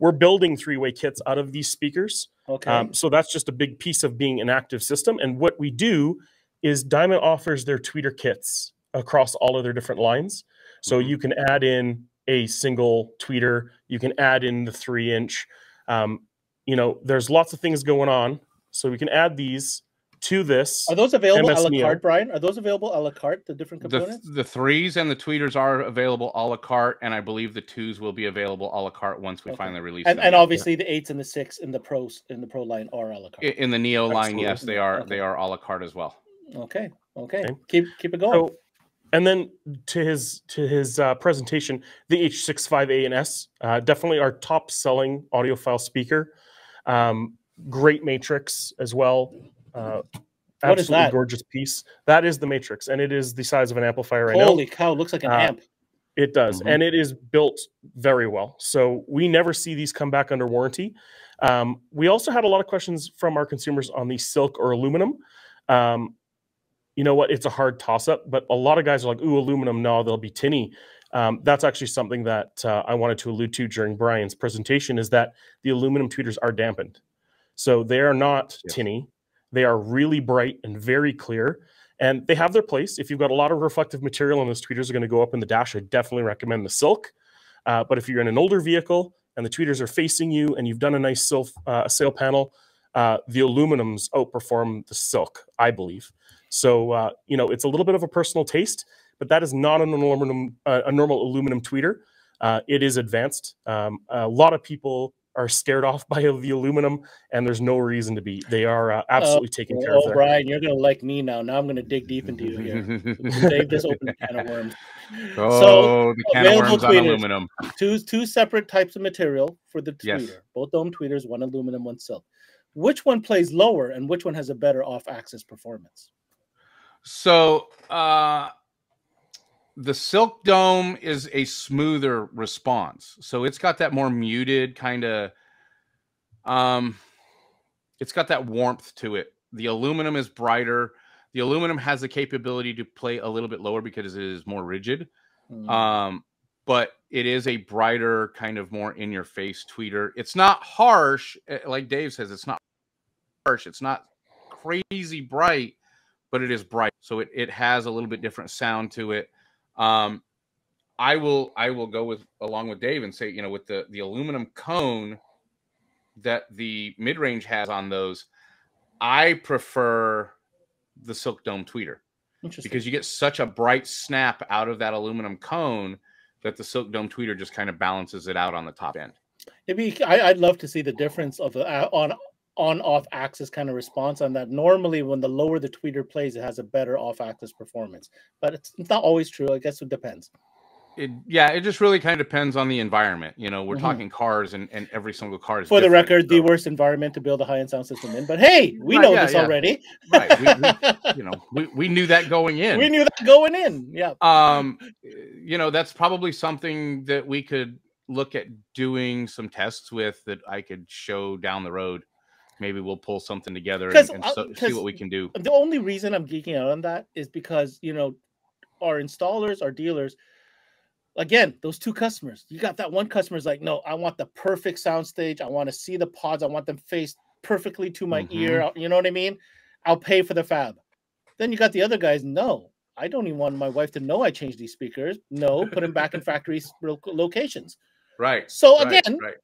we're building three way kits out of these speakers. Okay. Um, so that's just a big piece of being an active system. And what we do is Diamond offers their tweeter kits across all of their different lines. So Mhm. you can add in a single tweeter, you can add in the three inch. Um, you know, there's lots of things going on. So we can add these to this. Are those available a la Neo. carte, Bryan? Are those available a la carte? The different components. the threes and the tweeters are available a la carte, and I believe the twos will be available a la carte once we Okay. finally release and them. and obviously the eights and the six in the pros in the pro line are a la carte. in the Neo line, yes, they are Okay. they are a la carte as well. Okay. Okay. Okay. Keep keep it going. So, and then to his to his uh, presentation, the H65A and S, uh, definitely our top selling audiophile speaker. Um, great matrix as well. Uh, What is absolutely that? gorgeous piece. That is the matrix, and it is the size of an amplifier. I know Holy cow! Looks like an Uh, amp. it does, Mhm. and it is built very well. So we never see these come back under warranty. Um, we also had a lot of questions from our consumers on the silk or aluminum. Um, you know what? It's a hard toss up, but a lot of guys are like, "Ooh, aluminum, no, they'll be tinny." Um, that's actually something that uh, I wanted to allude to during Bryan's presentation. Is that the aluminum tweeters are dampened, so they are not Yes. tinny. They are really bright and very clear and they have their place. If you've got a lot of reflective material and those tweeters are going to go up in the dash, I definitely recommend the silk. Uh, but if you're in an older vehicle and the tweeters are facing you and you've done a nice silk, uh, sail panel, uh, the aluminums outperform the silk, I believe. So, uh, you know, it's a little bit of a personal taste, but that is not an aluminum, uh, a normal aluminum tweeter. Uh, it is advanced. Um, a lot of people are scared off (laughs) by the aluminum, and there's no reason to be. They are uh, absolutely taken care oh, of. there. Bryan, you're gonna like me now. Now I'm gonna dig deep into you here. (laughs) Dave just opened a can of worms. (laughs) oh, the can of available worms on aluminum. Two two separate types of material for the tweeter. Yes. Both dome tweeters, one aluminum, one silk. Which one plays lower, and which one has a better off-axis performance? So uh the Silk Dome is a smoother response. So it's got that more muted kind of um it's got that warmth to it. The aluminum is brighter. The aluminum has the capability to play a little bit lower because it is more rigid. Hmm. Um but it is a brighter kind of more in your face tweeter. It's not harsh eh, like Dave says it's not harsh. It's not crazy bright, but it is bright. So it, it has a little bit different sound to it. Um, I will I will go with along with Dave and say, you know, with the the aluminum cone that the mid range has on those, I prefer the Silk Dome tweeter because you get such a bright snap out of that aluminum cone that the Silk Dome tweeter just kind of balances it out on the top end. Maybe I, I'd love to see the difference of the uh, on on off axis kind of response on that. Normally, when the lower the tweeter plays, it has a better off axis performance, but it's, it's not always true. I guess it depends. It, yeah, it just really kind of depends on the environment. You know, we're Mhm. talking cars, and, and every single car is For the record, the worst environment to build a high end sound system in. But hey, we know yeah, this yeah. already. right. We, we, (laughs) you know, we, we knew that going in. we knew that going in. Yeah. um you know that's probably something that we could look at doing some tests with that i could show down the road maybe we'll pull something together and, and so, see what we can do The only reason I'm geeking out on that is because you know our installers, our dealers. Again, those two customers. You got that one customer's like, no, I want the perfect sound stage. I want to see the pods. I want them faced perfectly to my mm-hmm. ear. You know what I mean? I'll pay for the fab. Then you got the other guys. No, I don't even want my wife to know I changed these speakers. No, put them back in (laughs) factory locations. right So right, again, right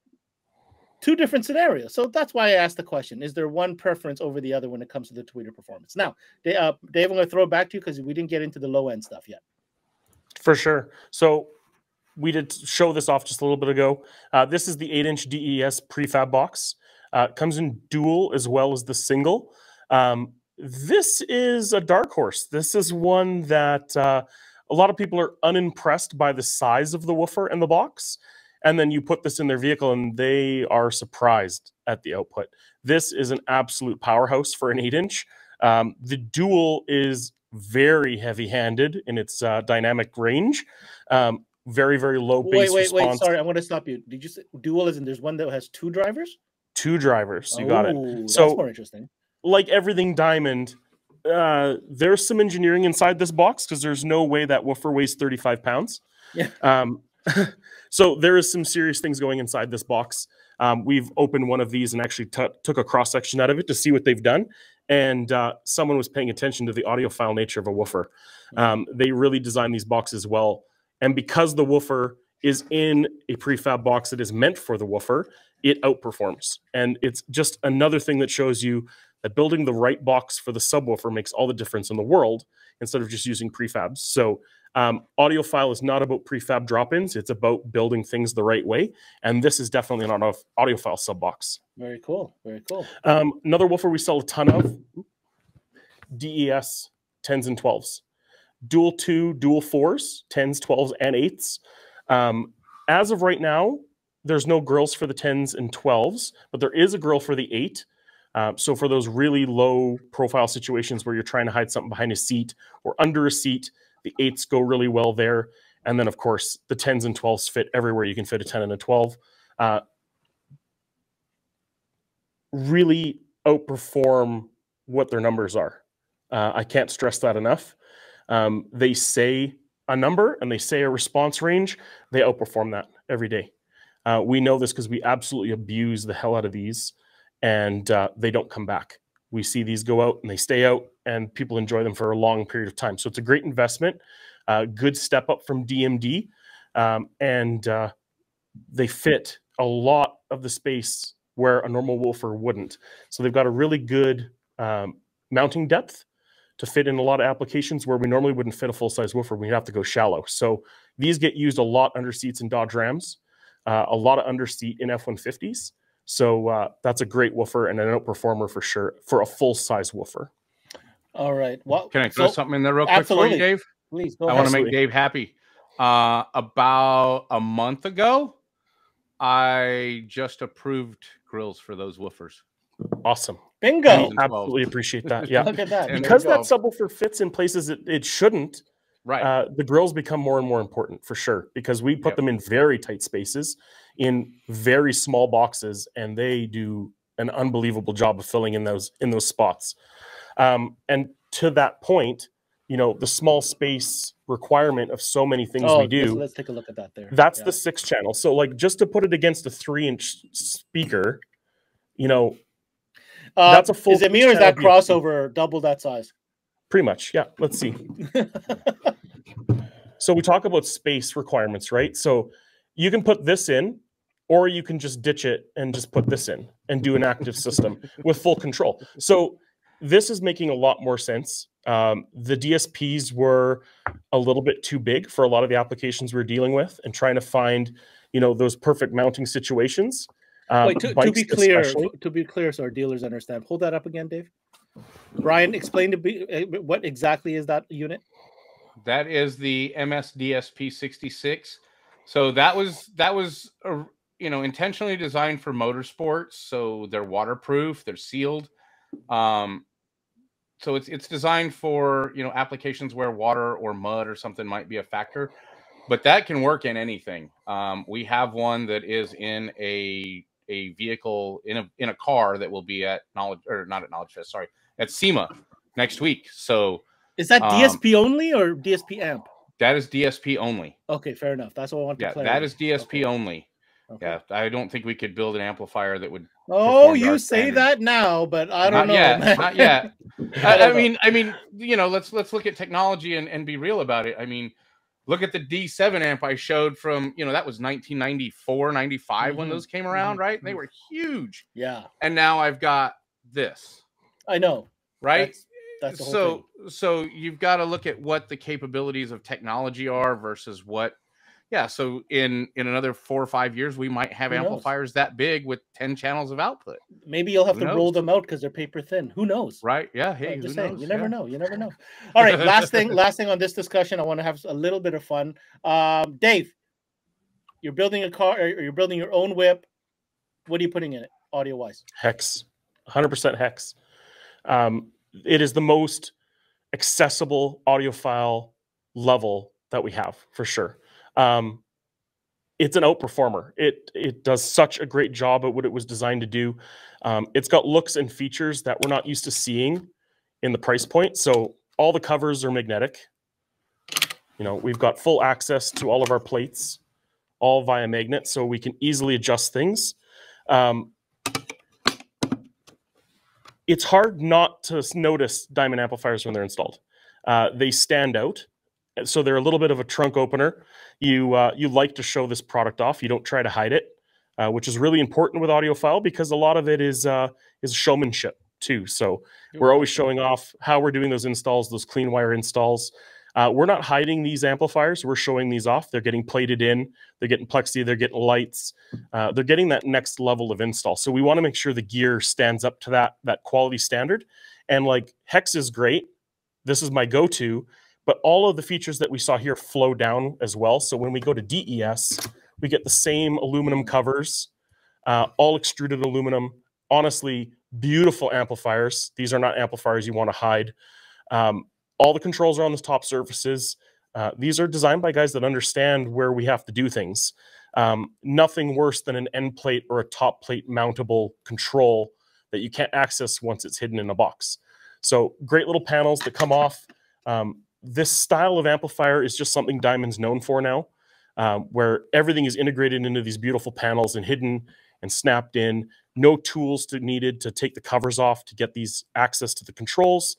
two different scenarios. So that's why I asked the question: Is there one preference over the other when it comes to the tweeter performance? Now, Da- uh, Dave, I'm going to throw it back to you because we didn't get into the low end stuff yet. For sure. So we did show this off just a little bit ago. Uh, this is the 8 inch DES prefab box. Uh, comes in dual as well as the single. Um, this is a dark horse. This is one that uh, a lot of people are unimpressed by the size of the woofer and the box. And then you put this in their vehicle and they are surprised at the output. This is an absolute powerhouse for an 8 inch. Um, the dual is very heavy handed in its uh, dynamic range. Um, very, very low bass Wait, wait, wait. Sorry, I want to stop you. Did you say dual? Is in there's one that has two drivers? Two drivers. You got it. Oh, So- that's more interesting. like everything diamond uh there's some engineering inside this box because there's no way that woofer weighs 35 pounds Yeah. um (laughs) so there is some serious things going inside this box. Um, we've opened one of these and actually took a cross section out of it to see what they've done. And uh, someone was paying attention to the audiophile nature of a woofer. Um, they really designed these boxes well. And because the woofer is in a prefab box that is meant for the woofer it outperforms. And it's just another thing that shows you that building the right box for the subwoofer makes all the difference in the world instead of just using prefabs. So um, audiophile is not about prefab drop-ins; it's about building things the right way. And this is definitely an audio- audiophile sub box. Very cool. Very cool. Um, another woofer we sell a ton of: DES tens and twelves, dual two, dual fours, tens, twelves, and eights. Um, as of right now, there's no girls for the tens and twelves, but there is a girl for the eight. Uh, so for those really low profile situations where you're trying to hide something behind a seat or under a seat, the eights go really well there. And then of course the tens and twelves fit everywhere you can fit a ten and a twelve. Uh, really outperform what their numbers are. Uh, I can't stress that enough. Um, they say a number and they say a response range. They outperform that every day. Uh, we know this because we absolutely abuse the hell out of these and uh, they don't come back. We see these go out and they stay out, and people enjoy them for a long period of time. So it's a great investment, uh, good step up from DMD, um, and uh, they fit a lot of the space where a normal woofer wouldn't. So they've got a really good um, mounting depth to fit in a lot of applications where we normally wouldn't fit a full size woofer. We'd have to go shallow. So these get used a lot under seats in Dodge Rams, uh, a lot of under seat in F 150s. So uh, that's a great woofer and an outperformer for sure for a full size woofer. All right. Well, Can I throw so- something in there real quick for you, Dave? Please go I want to make Dave happy. Uh, about a month ago, I just approved grills for those woofers. Awesome. Bingo. I Season 12. absolutely appreciate that. (laughs) Yeah. Look at that. Because that subwoofer fits in places it, it shouldn't, Right. uh, the grills become more and more important for sure because we put Yep. them in very tight spaces in very small boxes and they do an unbelievable job of filling in those in those spots um, and to that point you know the small space requirement of so many things oh, we do Let's, take a look at that there. that's Yeah. the six channel so like just to put it against a three inch speaker you know Uh, that's a full Is it me or is that view. crossover double that size? pretty much yeah let's see (laughs) So we talk about space requirements, right? So you can put this in, or you can just ditch it and just put this in and do an active system (laughs) with full control. So this is making a lot more sense. Um, the DSPs were a little bit too big for a lot of the applications we're dealing with, and trying to find, you know, those perfect mounting situations. Um, Wait, to, to be clear, especially. to be clear, so our dealers understand. Hold that up again, Dave. Bryan, explain to be uh, what exactly is that unit? That is the MSDSP 66. So that was that was uh, you know intentionally designed for motorsports. So they're waterproof, they're sealed. Um, so it's it's designed for you know applications where water or mud or something might be a factor, but that can work in anything. Um, we have one that is in a a vehicle in a in a car that will be at knowledge or not at knowledge fest sorry at SEMA next week. So Is that Um, DSP only or DSP amp? That is DSP only. Okay, fair enough. That's what I want Yeah, to clarify. that is DSP Okay, only. okay. Yeah, I don't think we could build an amplifier that would. Oh, you say standards. that now, but I don't Not know. yet, not yet. (laughs) I I, I don't know. mean, I mean, you know, let's let's look at technology and, and be real about it. I mean, look at the D7 amp I showed from, you know, that was 1994, 95 when Mhm, those came around, mhm, right? They mhm. were huge. yeah, And now I've got this, I know. right? That's, that's the whole so thing. so you've got to look at what the capabilities of technology are versus what yeah so in in another four or five years we might have Who knows? amplifiers that big with 10 channels of output Maybe you'll have who to roll them out because they're paper thin. Who knows? right yeah hey who just saying, knows? you never Yeah. know. You never know. All right, last thing, (laughs) last thing on this discussion. I want to have a little bit of fun. Um, Dave, you're building a car, or you're building your own whip. What are you putting in it, audio wise? hex 100% hex um, it is the most accessible audiophile level that we have for sure. Um, it's an outperformer. It it does such a great job at what it was designed to do. Um, it's got looks and features that we're not used to seeing in the price point. So all the covers are magnetic. You know we've got full access to all of our plates all via magnet so we can easily adjust things. Um, it's hard not to notice diamond amplifiers when they're installed. Uh, they stand out, so they're a little bit of a trunk opener. You uh, you like to show this product off. You don't try to hide it, uh, which is really important with audiophile because a lot of it is uh, is showmanship too. So we're always showing off how we're doing those installs, those clean wire installs. Uh, we're not hiding these amplifiers. We're showing these off. They're getting plated in. They're getting plexi. They're getting lights. Uh, they're getting that next level of install. So we want to make sure the gear stands up to that that quality standard. And like Hex is great. This is my go-to. But all of the features that we saw here flow down as well. So when we go to DES, we get the same aluminum covers, uh, all extruded aluminum. Honestly, beautiful amplifiers. These are not amplifiers you want to hide. Um, all the controls are on the top surfaces. Uh, these are designed by guys that understand where we have to do things. Um, nothing worse than an end plate or a top plate mountable control that you can't access once it's hidden in a box. So great little panels that come off. Um, this style of amplifier is just something Diamond's known for now, um, where everything is integrated into these beautiful panels and hidden and snapped in. No tools to, needed to take the covers off to get these access to the controls.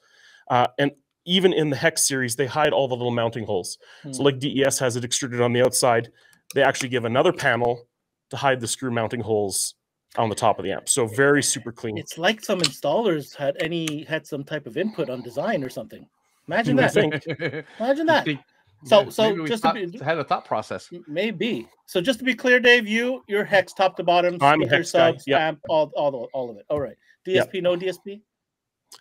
Uh, and even in the Hex series, they hide all the little mounting holes. So Hmm. like DES has it extruded on the outside, they actually give another panel to hide the screw mounting holes on the top of the amp. So very super clean. It's like some installers had any had some type of input on design or something. Imagine that. think. (laughs) Imagine that. Think- So- yeah, so maybe we just to be- had a thought process. Maybe. So just to be clear, Dave, you your hex top to bottom, I'm speaker hex subs, yep. amp, all all all of it. All right. DSP, no DSP.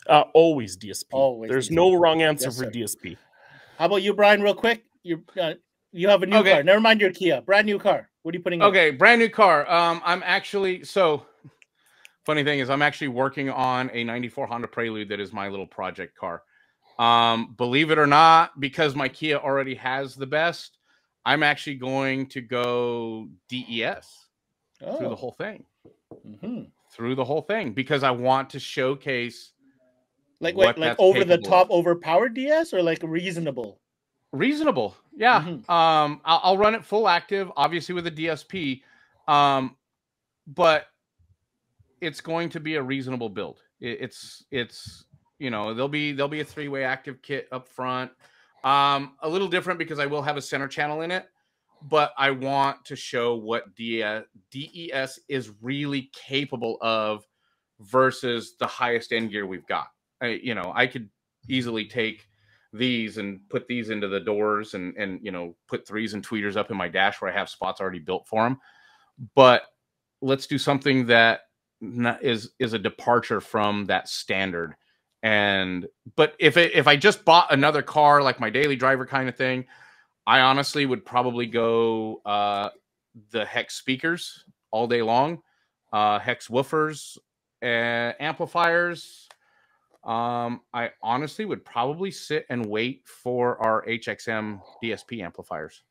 Uh, always DSP. Always There's DSP. no wrong answer Yes, for sir. DSP. How about you, Bryan? Real quick, you uh, you have a new Okay. car. Never mind your Kia, brand new car. What are you putting? in? Okay, brand new car. Um, I'm actually so. Funny thing is, I'm actually working on a '94 Honda Prelude that is my little project car. Um, believe it or not, because my Kia already has the best, I'm actually going to go DES Oh. through the whole thing. mhm. Through the whole thing because I want to showcase Like what wait, like over the top, overpowered DS, or like reasonable. reasonable. Yeah. Mhm. Um, I'll, I'll run it full active, obviously with a DSP. Um, but it's going to be a reasonable build. It, it's it's you know there'll be there'll be a three way active kit up front. Um, a little different because I will have a center channel in it, but I want to show what DES, DES is really capable of versus the highest end gear we've got. I, you know, I could easily take these and put these into the doors and and you know put threes and tweeters up in my dash where I have spots already built for them. But let's do something that is is a departure from that standard. And but if it, if I just bought another car like my daily driver kind of thing, I honestly would probably go uh, the hex speakers all day long, uh, hex woofers, uh, amplifiers. Um, I honestly would probably sit and wait for our HXM DSP amplifiers.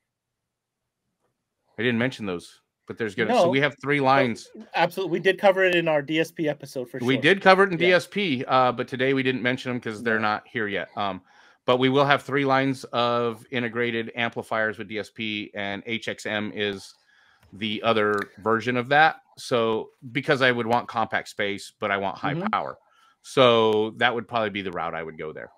I didn't mention those, but there's gonna so we have three lines. Absolutely, we did cover it in our DSP episode for sure. We did cover it in Yeah. DSP, uh, but today we didn't mention them because they're No. not here yet. Um, but we will have three lines of integrated amplifiers with DSP, and HXM is the other version of that. So because I would want compact space, but I want high Mhm. power, so that would probably be the route I would go there.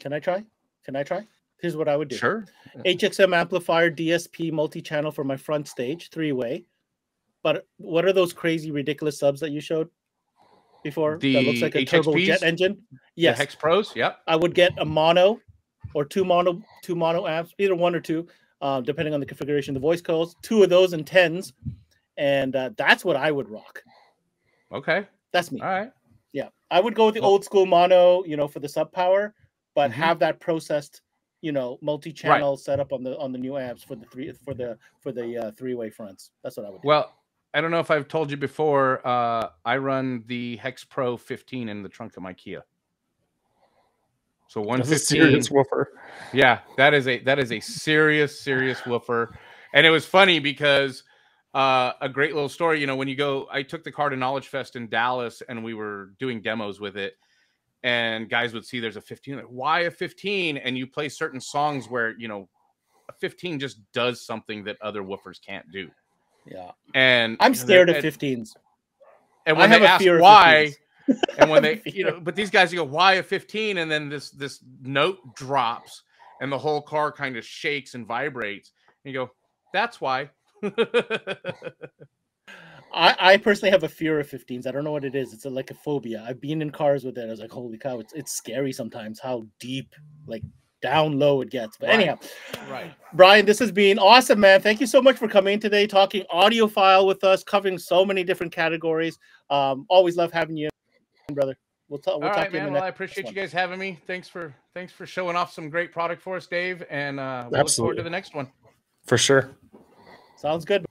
Can I try? Can I try? Here's what I would do. Sure. HXM amplifier DSP multi-channel for my front stage, three-way. But what are those crazy, ridiculous subs that you showed before? that looks like a turbo jet engine. The Yes, Hex Pros. Yep. I would get a mono or two mono, two mono amps, either one or two, uh, depending on the configuration of the voice coils. Two of those in tens, and uh, that's what I would rock. Okay. That's me. All right. Yeah, I would go with the Well- old school mono, you know, for the sub power, but Mhm. have that processed, you know, multi-channel setup on the on the new amps for the three for the for the uh, three-way fronts. That's what I would do. Well, I don't know if I've told you before. Uh, I run the Hex Pro 15 in the trunk of my Kia. So a serious woofer. Yeah, that is a that is a serious serious woofer. And it was funny because uh, a great little story. You know, when you go, I took the car to Knowledge Fest in Dallas, and we were doing demos with it. And guys would see there's a 15. Like, Why a 15? And you play certain songs where you know a 15 just does something that other woofers can't do. yeah, And I'm scared of and- 15s. and I when have they a ask fear why, and when they, (laughs) you know, but these guys, you go, why a 15? And then this this note drops, and the whole car kind of shakes and vibrates. And you go, that's why. I, I personally have a fear of 15s. I don't know what it is. It's a, like a phobia. I've been in cars with it. I was like, holy cow, it's it's scary sometimes how deep, like down low it gets. But Right. anyhow, right. Bryan, this has been awesome, man. Thank you so much for coming today, talking audiophile with us, covering so many different categories. Um, always love having you, brother. We'll, talk. we'll All talk right, to you in man. the Well, I appreciate one. you guys having me. Thanks for thanks for showing off some great product for us, Dave. And uh, we'll look forward Absolutely. to the next one. For sure. Sounds good.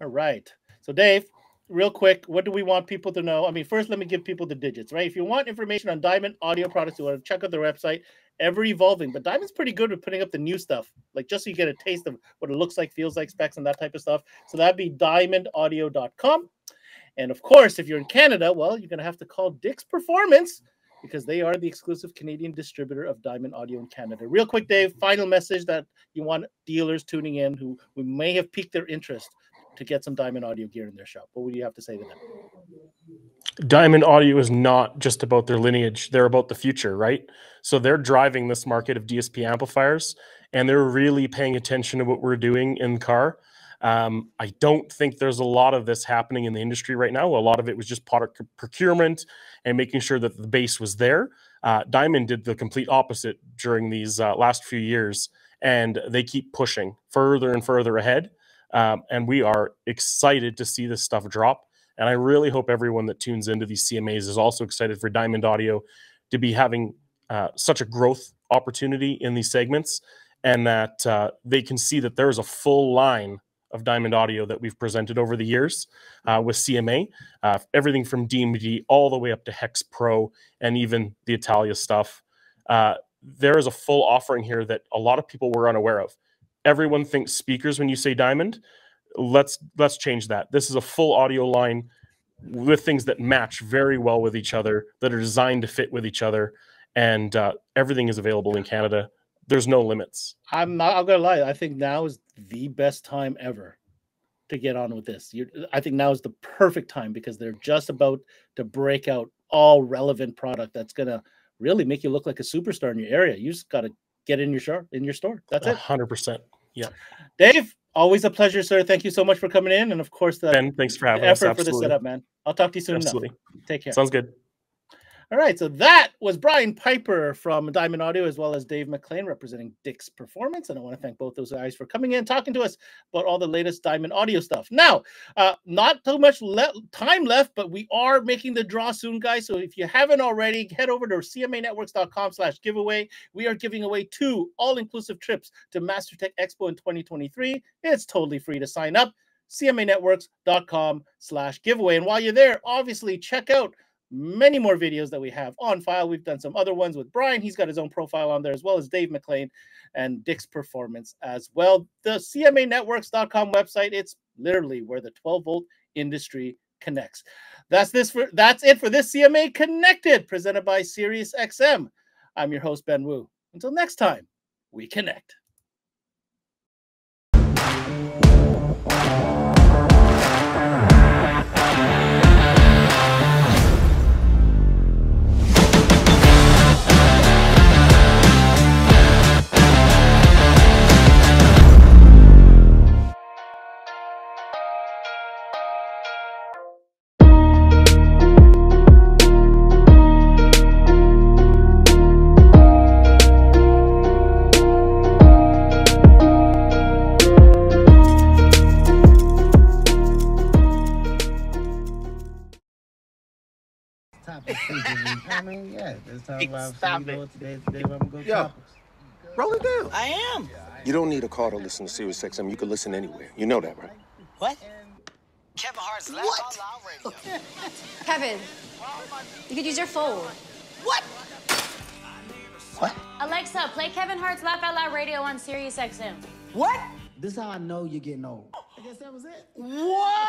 All right. So, Dave, real quick, what do we want people to know? I mean, first, let me give people the digits, right? If you want information on Diamond audio products, you want to check out their website, ever evolving. But Diamond's pretty good with putting up the new stuff, like just so you get a taste of what it looks like, feels like, specs, and that type of stuff. So, that'd be diamondaudio.com. And of course, if you're in Canada, well, you're going to have to call Dix Performance because they are the exclusive Canadian distributor of Diamond Audio in Canada. Real quick, Dave, final message that you want dealers tuning in who, we may have piqued their interest to get some Diamond Audio gear in their shop. What would you have to say to them? Diamond Audio is not just about their lineage, they're about the future, right? So they're driving this market of DSP amplifiers and they're really paying attention to what we're doing in car. Um, I don't think there's a lot of this happening in the industry right now. A lot of it was just product procurement and making sure that the base was there. Uh, Diamond did the complete opposite during these uh, last few years, and they keep pushing further and further ahead. Um, and we are excited to see this stuff drop. And I really hope everyone that tunes into these CMAs is also excited for Diamond Audio to be having uh, such a growth opportunity in these segments and that uh, they can see that there's a full line of Diamond Audio that we've presented over the years uh, with CMA, uh, everything from DMD all the way up to Hex Pro and even the Italia stuff. There is a full offering here that a lot of people were unaware of. Everyone thinks speakers when you say Diamond. Let's let's change that. This is a full audio line with things that match very well with each other, that are designed to fit with each other, and uh, everything is available in Canada there's no limits. I'm not. I'm gonna lie. I think now is the best time ever to get on with this. You're, I think now is the perfect time because they're just about to break out all relevant product that's gonna really make you look like a superstar in your area. You just got to get in your store. In your store. That's it. Hundred percent. Yeah. Dave, always a pleasure, sir. Thank you so much for coming in, and of course the ben, thanks for having effort us. for the setup, man. I'll talk to you soon. Absolutely. Enough. Take care. Sounds good. All right, so that was Bryan Piper from Diamond Audio, as well as Dave McLean representing Dix Performance. And I want to thank both those guys for coming in, talking to us about all the latest Diamond Audio stuff. Now, uh, not too much le- time left, but we are making the draw soon, guys. So if you haven't already, head over to cmanetworks.com slash giveaway. We are giving away two all-inclusive trips to MasterTech Expo in 2023. It's totally free to sign up. cmanetworks.com slash giveaway. And while you're there, obviously check out many more videos that we have on file. We've done some other ones with Bryan. He's got his own profile on there, as well as Dave McLean and Dix Performance as well. The CMAnetworks.com website, it's literally where the 12 volt industry connects. That's this for that's it for this CMA Connected, presented by Sirius XM. I'm your host, Ben Wu. Until next time, we connect. Mean, yeah, let's talk about Stop it. today. Today, I'm gonna go Yo, topics. roll it down. I am. You don't need a car to listen to Sirius XM. You can listen anywhere. You know that, right? What? Kevin Hart's Laugh what? Out Loud Radio. (laughs) Kevin, you could use your phone. What? What? Alexa, play Kevin Hart's Laugh Out Loud Radio on Sirius XM. What? This is how I know you're getting old. I guess that was it. What?